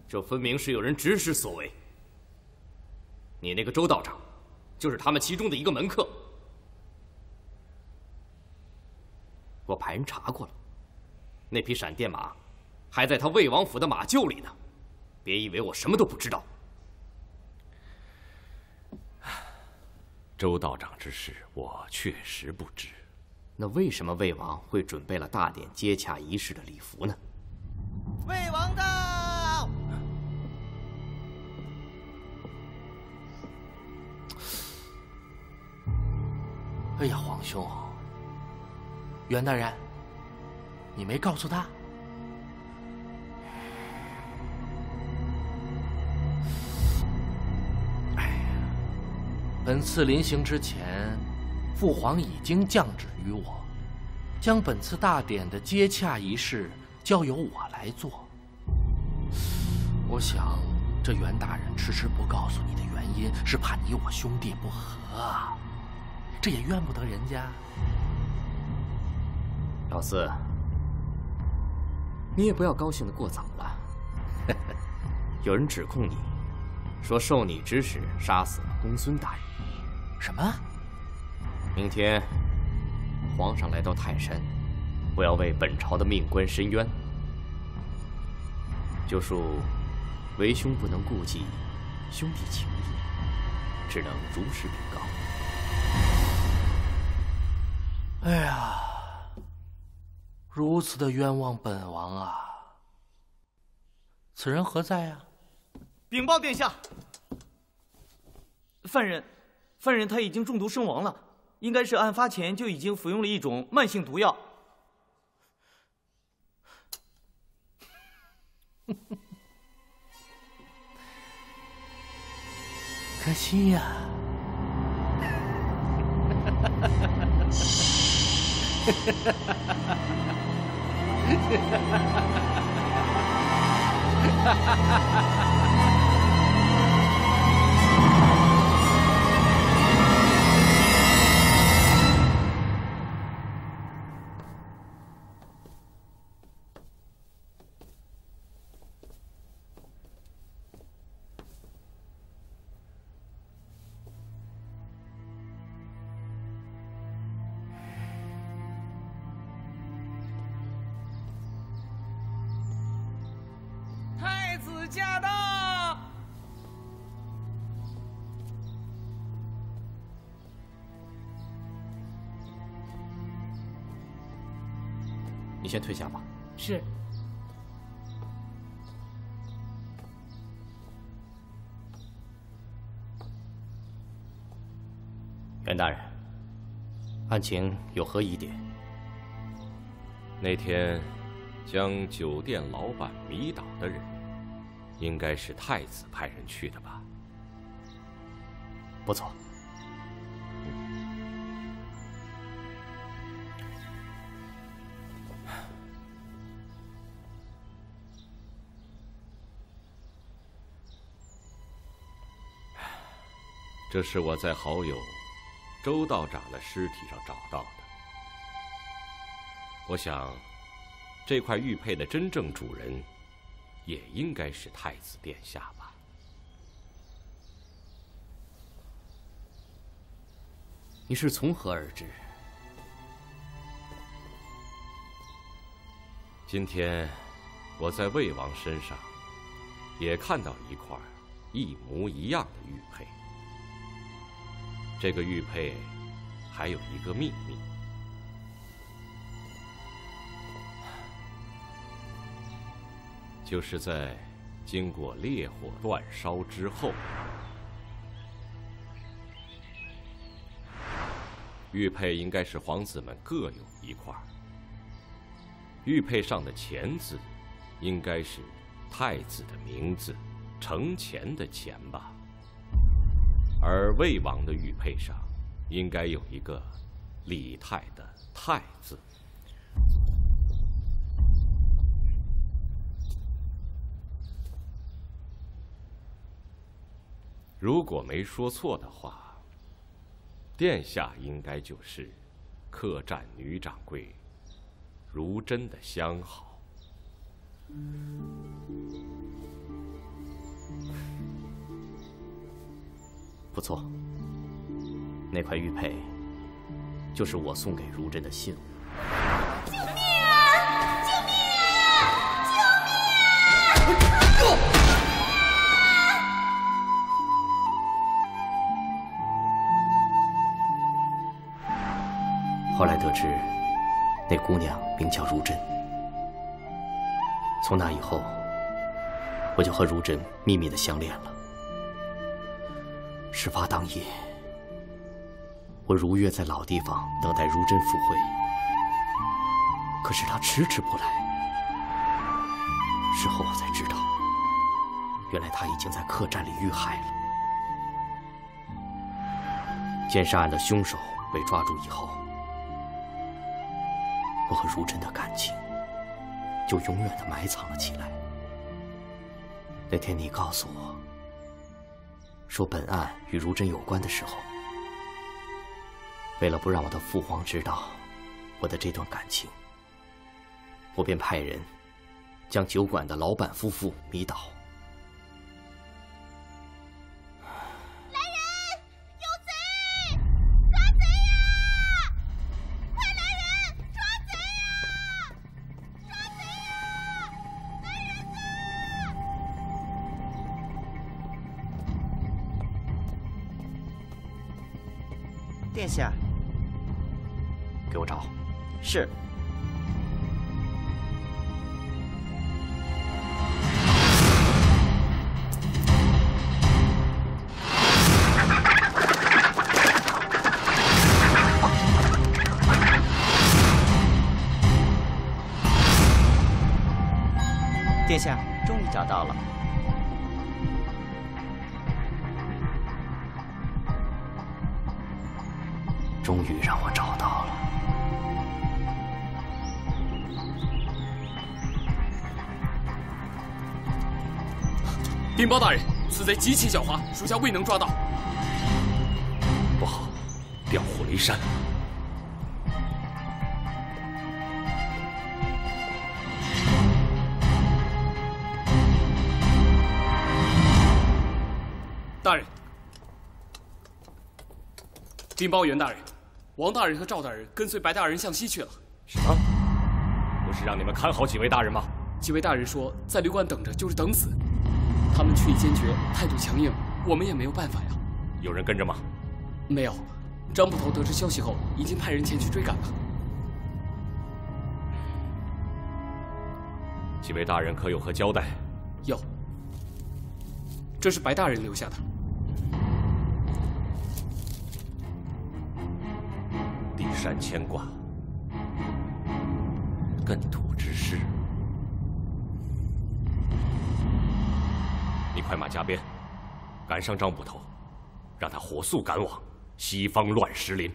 这分明是有人指使所为。你那个周道长，就是他们其中的一个门客。我派人查过了，那匹闪电马还在他魏王府的马厩里呢。别以为我什么都不知道。周道长之事，我确实不知。那为什么魏王会准备了大典接洽仪式的礼服呢？魏王到！哎呀，皇兄，袁大人，你没告诉他？哎呀，本次临行之前，父皇已经降旨于我，将本次大典的接洽仪式交由我来做。我想，这袁大人迟迟不告诉你的原因，是怕你我兄弟不和啊。这也怨不得人家。老四，你也不要高兴的过早了。有人指控你，说受你指使杀死了公孙大人。什么？明天皇上来到泰山，我要为本朝的命官申冤。就恕为兄不能顾及兄弟情谊，只能如实禀告。哎呀，如此的冤枉本王啊！此人何在呀？禀报殿下，犯人，犯人他已经中毒身亡了，应该是案发前就已经服用了一种慢性毒药。可惜呀。哈哈哈哈哈！先退下吧。是。袁大人，案情有何疑点？那天将酒店老板迷倒的人，应该是太子派人去的吧？不错。这是我在好友周道长的尸体上找到的。我想，这块玉佩的真正主人，也应该是太子殿下吧。你是从何而知？今天我在魏王身上，也看到一块一模一样的玉佩。这个玉佩还有一个秘密，就是在经过烈火煅烧之后，玉佩应该是皇子们各有一块。玉佩上的“钱”字，应该是太子的名字“承钱”的“钱”吧。而魏王的玉佩上，应该有一个李泰的“泰”字。如果没说错的话，殿下应该就是客栈女掌柜如真的相好。不错，那块玉佩就是我送给如真的信物。救命啊！救命啊！救命啊！后来得知，那姑娘名叫如真。从那以后，我就和如真秘密的相恋了。事发当夜，我如约在老地方等待如真赴会，可是她迟迟不来。事后我才知道，原来她已经在客栈里遇害了。奸杀案的凶手被抓住以后，我和如真的感情就永远的埋藏了起来。那天你告诉我。说本案与如真有关的时候，为了不让我的父皇知道我的这段感情，我便派人将酒馆的老板夫妇迷倒。贼极其狡猾，属下未能抓到。不好，调虎离山。大人，禀报袁大人，王大人和赵大人跟随白大人向西去了。什么？不是让你们看好几位大人吗？几位大人说，在旅馆等着就是等死。他们去意坚决，态度强硬，我们也没有办法呀。有人跟着吗？没有。张捕头得知消息后，已经派人前去追赶了。几位大人可有何交代？有。这是白大人留下的。地山牵挂，亘土之事。你快马加鞭，赶上张捕头，让他火速赶往西方乱石林。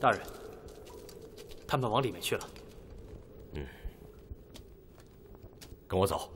大人，他们往里面去了。嗯，跟我走。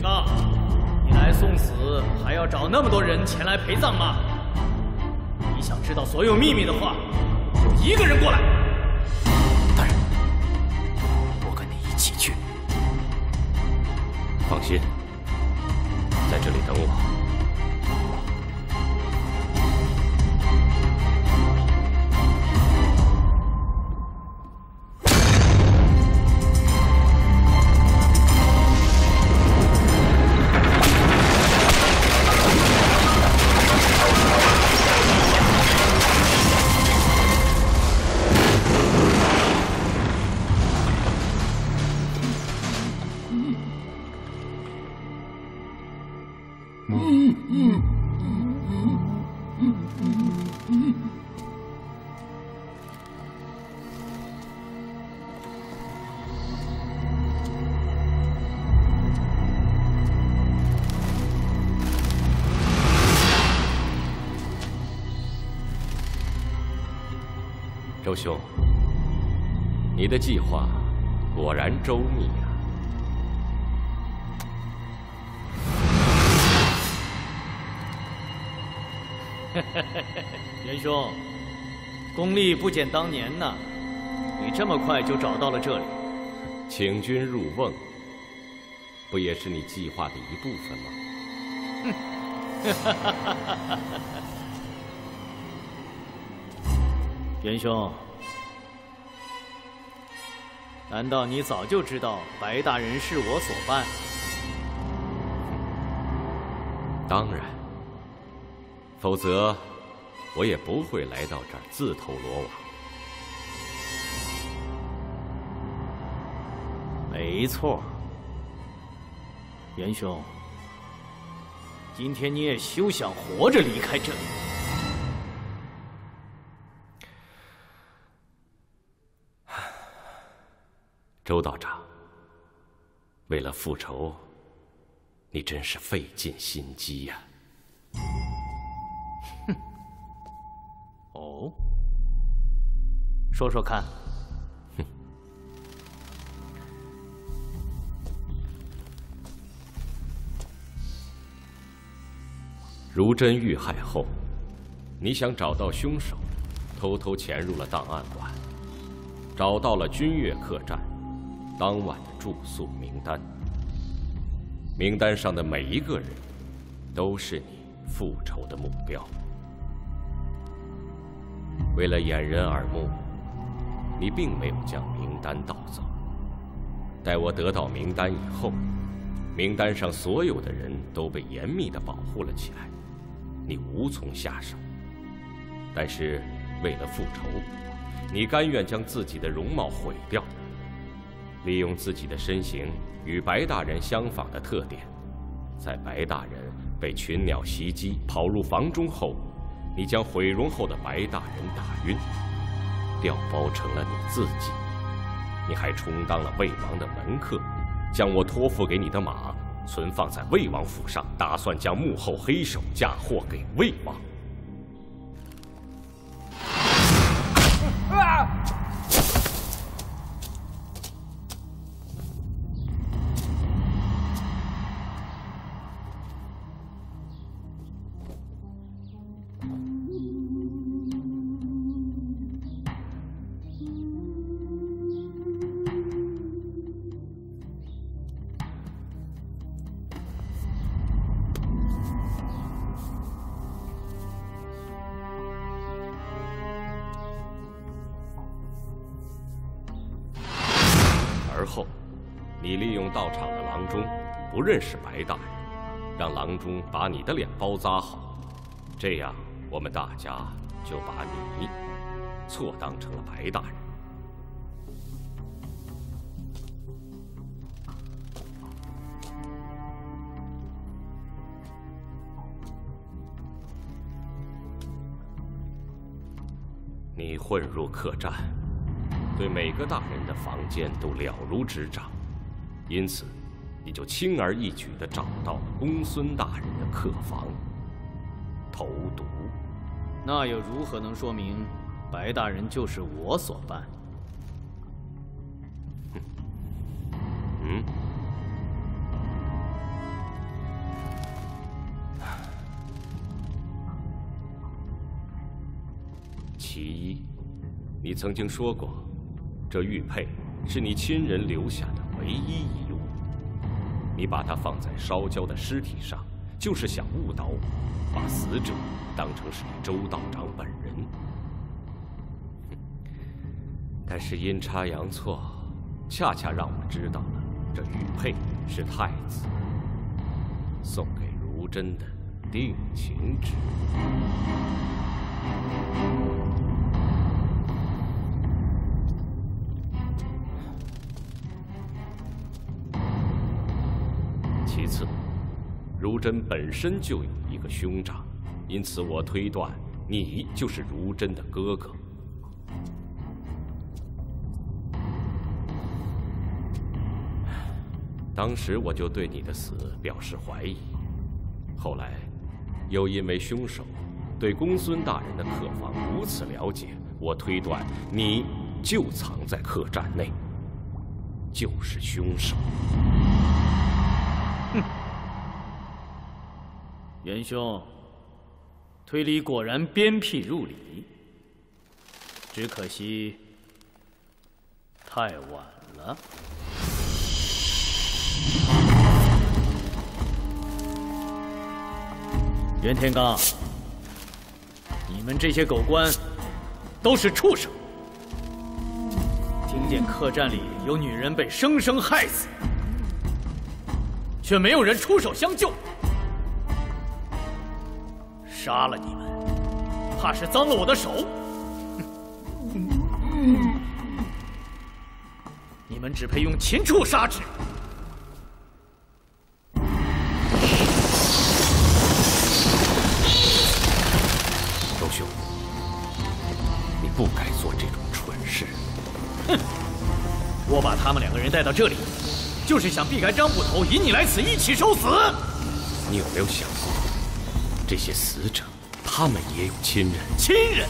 袁天罡，你来送死，还要找那么多人前来陪葬吗？你想知道所有秘密的话，就一个人过来。大人我跟你一起去。放心，在这里等我。兄，你的计划果然周密啊！元兄，功力不减当年呐！你这么快就找到了这里，请君入瓮，不也是你计划的一部分吗？元兄，难道你早就知道白大人是我所办？当然，否则我也不会来到这儿自投罗网。没错，元兄，今天你也休想活着离开这里。周道长，为了复仇，你真是费尽心机呀！哼，哦，说说看。如真遇害后，你想找到凶手，偷偷潜入了档案馆，找到了君悦客栈当晚的住宿名单。名单上的每一个人，都是你复仇的目标。为了掩人耳目，你并没有将名单盗走。待我得到名单以后，名单上所有的人都被严密的保护了起来。你无从下手，但是为了复仇，你甘愿将自己的容貌毁掉，利用自己的身形与白大人相仿的特点，在白大人被群鸟袭击跑入房中后，你将毁容后的白大人打晕，调包成了你自己。你还充当了魏王的门客，将我托付给你的马。存放在魏王府上，打算将幕后黑手嫁祸给魏王。认识白大人，让郎中把你的脸包扎好，这样我们大家就把你错当成了白大人。你混入客栈。对每个大人的房间都了如指掌，因此，你就轻而易举地找到了公孙大人的客房。投毒，那又如何能说明白大人就是我所办？嗯？其一，你曾经说过。这玉佩是你亲人留下的唯一遗物，你把它放在烧焦的尸体上，就是想误导我，把死者当成是周道长本人。但是阴差阳错，恰恰让我知道了这玉佩是太子送给如真的定情之物。其次如真本身就有一个兄长，因此我推断你就是如真的哥哥。当时我就对你的死表示怀疑，后来又因为凶手对公孙大人的客房如此了解，我推断你就藏在客栈内，就是凶手。元兄，推理果然鞭辟入里，只可惜太晚了。袁天罡，你们这些狗官都是畜生！听见客栈里有女人被生生害死，却没有人出手相救，杀了你们，怕是脏了我的手。你们只配用禽畜杀之。周兄，你不该做这种蠢事。哼！我把他们两个人带到这里，就是想避开张捕头，引你来此一起受死。你有没有想过，这些死者，他们也有亲人？亲人？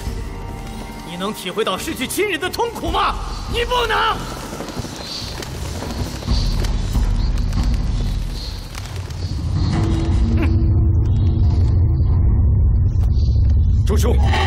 你能体会到失去亲人的痛苦吗？你不能！周兄。这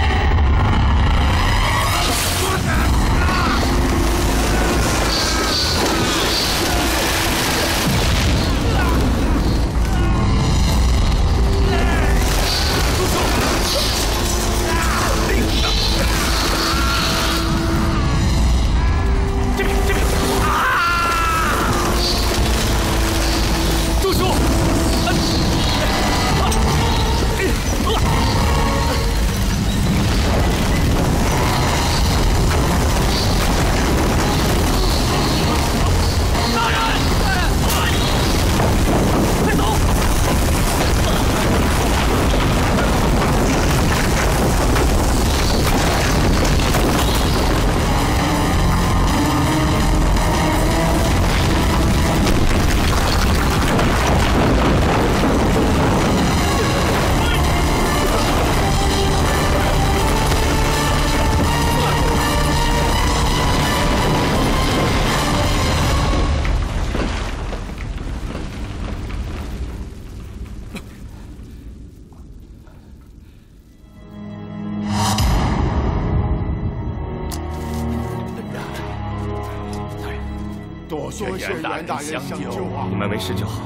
你们没事就好，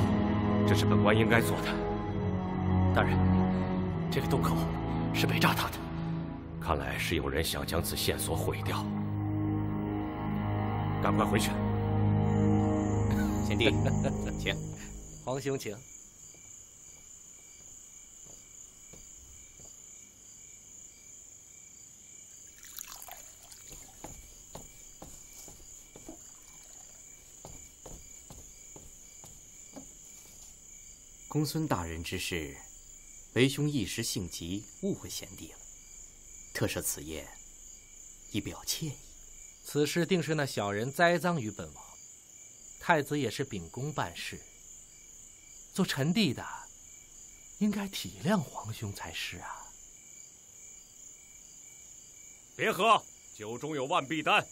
这是本官应该做的。大人，这个洞口是被炸塌的，看来是有人想将此线索毁掉。赶快回去。贤弟，请。皇兄请。公孙大人之事，为兄一时性急，误会贤弟了。特设此宴，以表歉意。此事定是那小人栽赃于本王，太子也是秉公办事。做臣弟的，应该体谅皇兄才是啊。别喝，酒中有万必丹。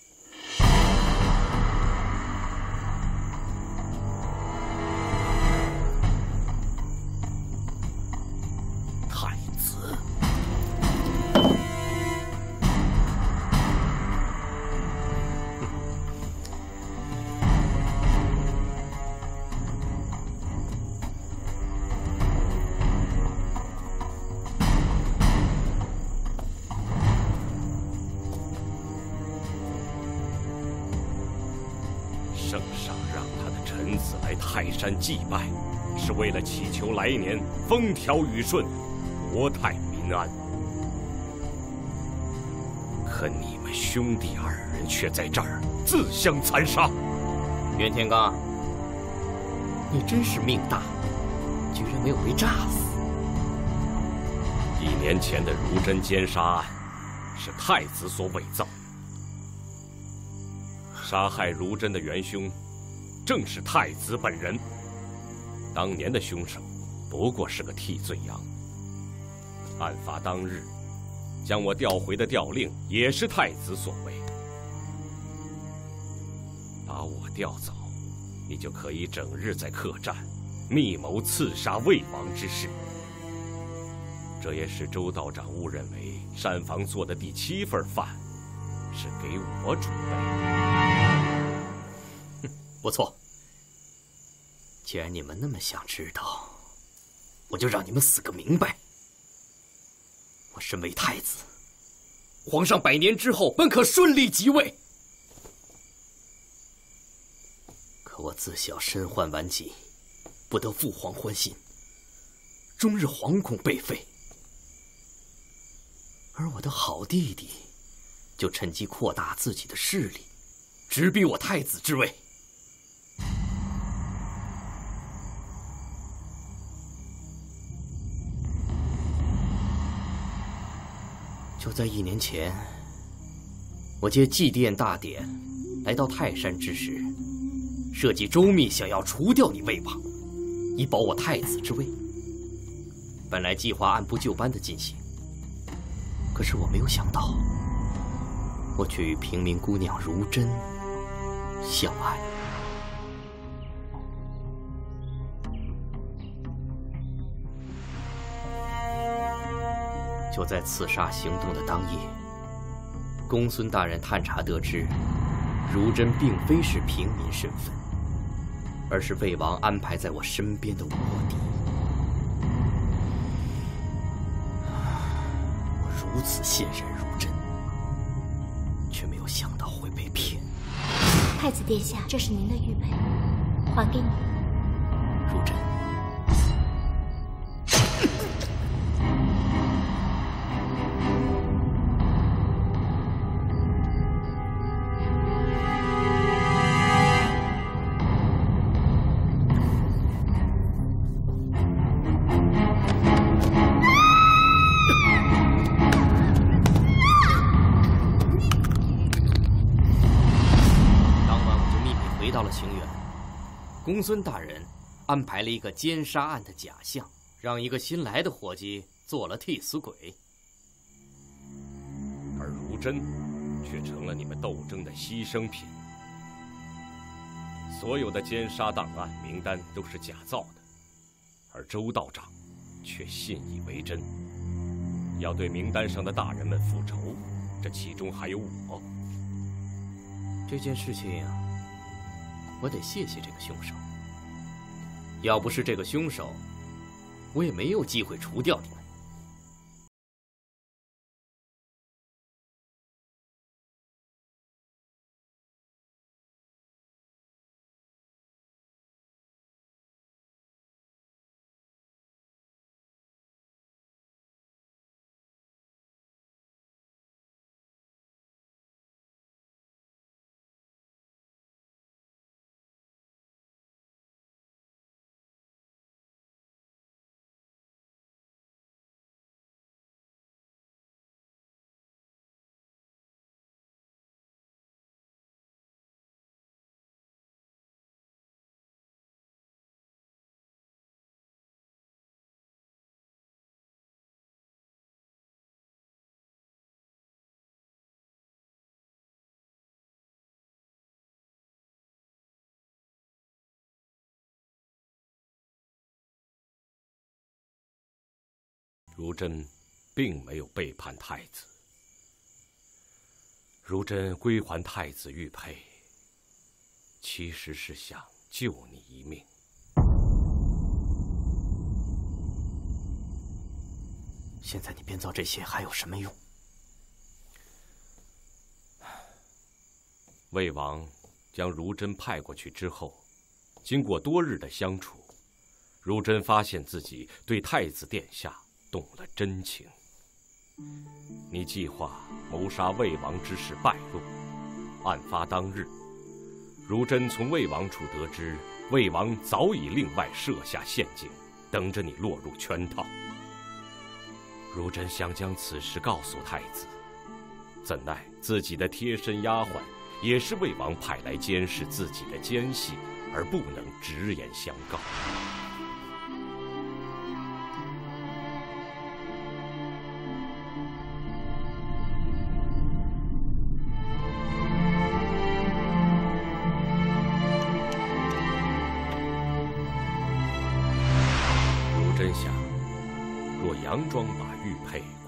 祭拜，是为了祈求来年风调雨顺，国泰民安。可你们兄弟二人却在这儿自相残杀。袁天罡，你真是命大，居然没有被炸死。一年前的如真奸杀案，是太子所伪造。杀害如真的元凶，正是太子本人。当年的凶手，不过是个替罪羊。案发当日，将我调回的调令也是太子所为。把我调走，你就可以整日在客栈密谋刺杀魏王之事。这也使周道长误认为膳房做的第七份饭是给我准备的。不错。既然你们那么想知道，我就让你们死个明白。我身为太子，皇上百年之后本可顺利即位，可我自小身患顽疾，不得父皇欢心，终日惶恐被废。而我的好弟弟，就趁机扩大自己的势力，直逼我太子之位。就在一年前，我借祭奠大典来到泰山之时，设计周密，想要除掉你魏王，以保我太子之位。本来计划按部就班的进行，可是我没有想到，我却与平民姑娘如真相爱。就在刺杀行动的当夜，公孙大人探查得知，如真并非是平民身份，而是魏王安排在我身边的卧底。我如此信任如真，却没有想到会被骗。太子殿下，这是您的玉佩，还给你。孙大人安排了一个奸杀案的假象，让一个新来的伙计做了替死鬼，而如真却成了你们斗争的牺牲品。所有的奸杀档案名单都是假造的，而周道长却信以为真，要对名单上的大人们复仇。这其中还有我。这件事情啊。我得谢谢这个凶手。要不是这个凶手，我也没有机会除掉你。如真，并没有背叛太子。如真归还太子玉佩，其实是想救你一命。现在你编造这些还有什么用？魏王将如真派过去之后，经过多日的相处，如真发现自己对太子殿下。动了真情。你计划谋杀魏王之事败露，案发当日，如真从魏王处得知，魏王早已另外设下陷阱，等着你落入圈套。如真想将此事告诉太子，怎奈自己的贴身丫鬟也是魏王派来监视自己的奸细，而不能直言相告。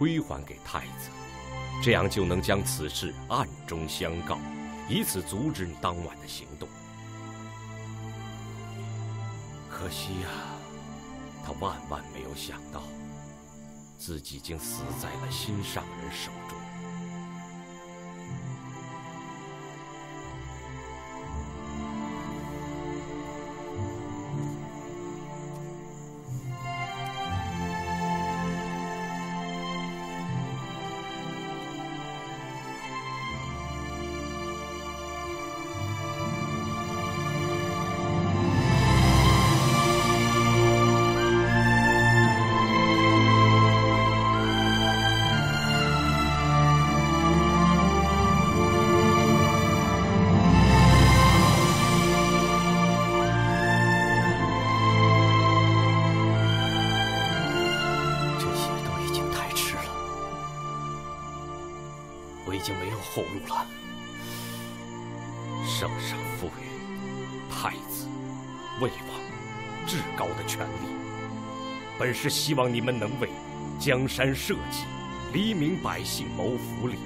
归还给太子，这样就能将此事暗中相告，以此阻止你当晚的行动。可惜呀，他万万没有想到，自己竟死在了心上人手中。是希望你们能为江山社稷、黎民百姓谋福利。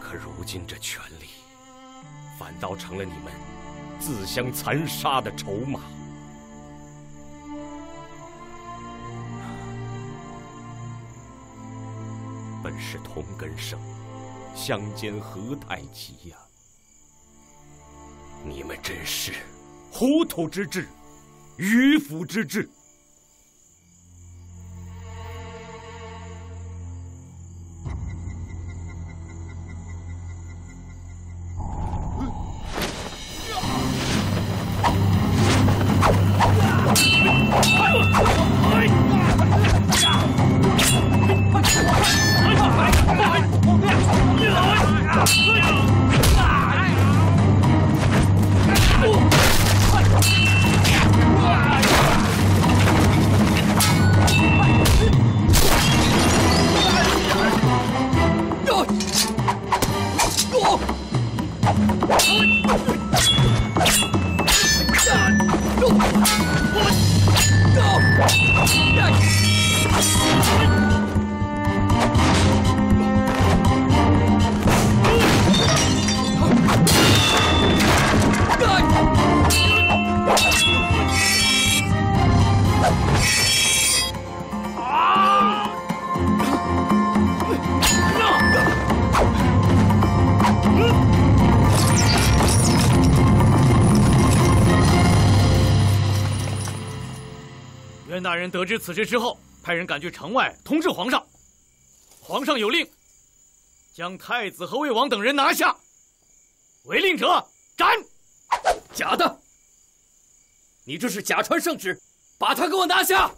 可如今这权力，反倒成了你们自相残杀的筹码。本是同根生，相煎何太急呀！你们真是糊涂之至，迂腐之至。大人得知此事之后，派人赶去城外通知皇上。皇上有令，将太子和魏王等人拿下，违令者斩。假的！你这是假传圣旨，把他给我拿下！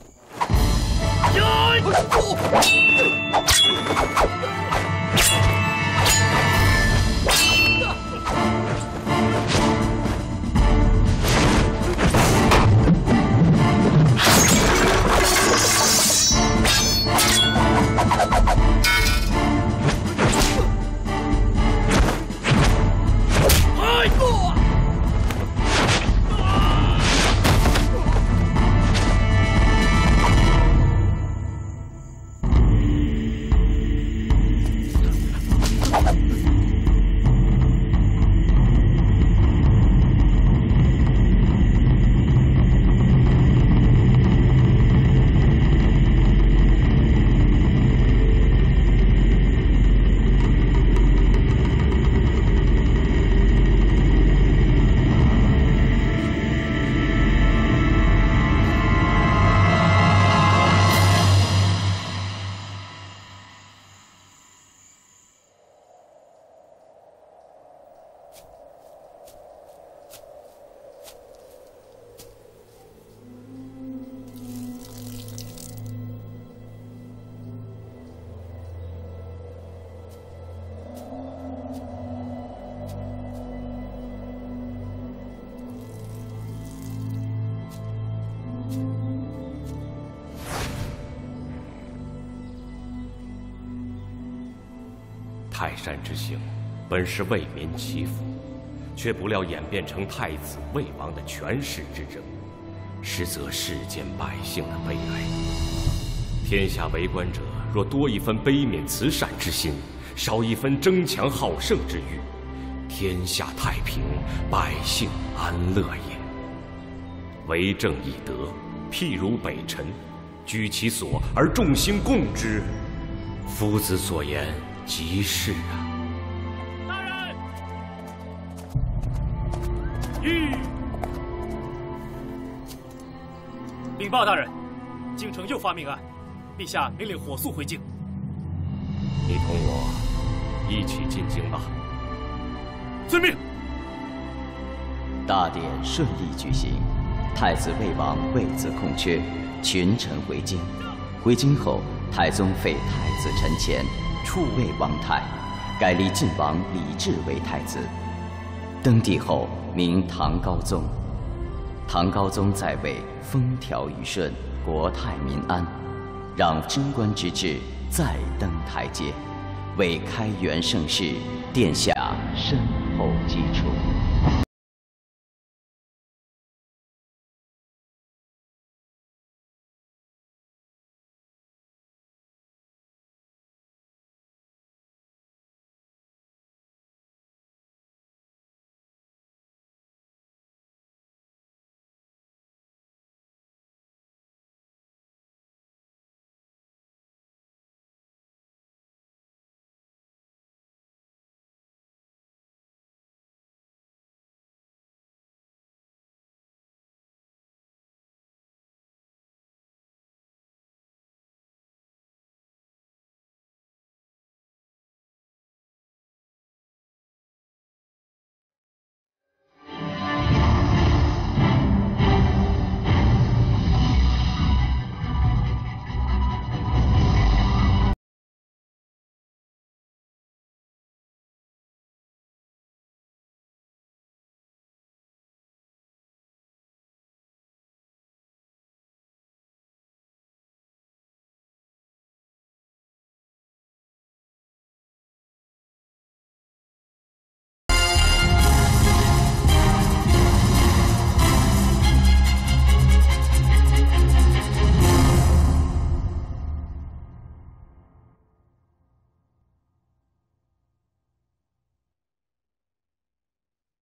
泰山之行，本是为民祈福，却不料演变成太子魏王的权势之争。实则世间百姓的悲哀。天下为官者若多一分悲悯慈善之心，少一分争强好胜之欲，天下太平，百姓安乐也。为政以德，譬如北辰，居其所而众星共之。夫子所言极是啊！大人，吁！禀报大人，京城又发命案，陛下命令火速回京。你同我一起进京吧。遵命。大典顺利举行，太子魏王位子空缺，群臣回京。回京后。太宗废太子陈乾，储位王泰，改立晋王李治为太子。登帝后名唐高宗。唐高宗在位，风调雨顺，国泰民安，让贞观之治再登台阶，为开元盛世，奠下深厚基础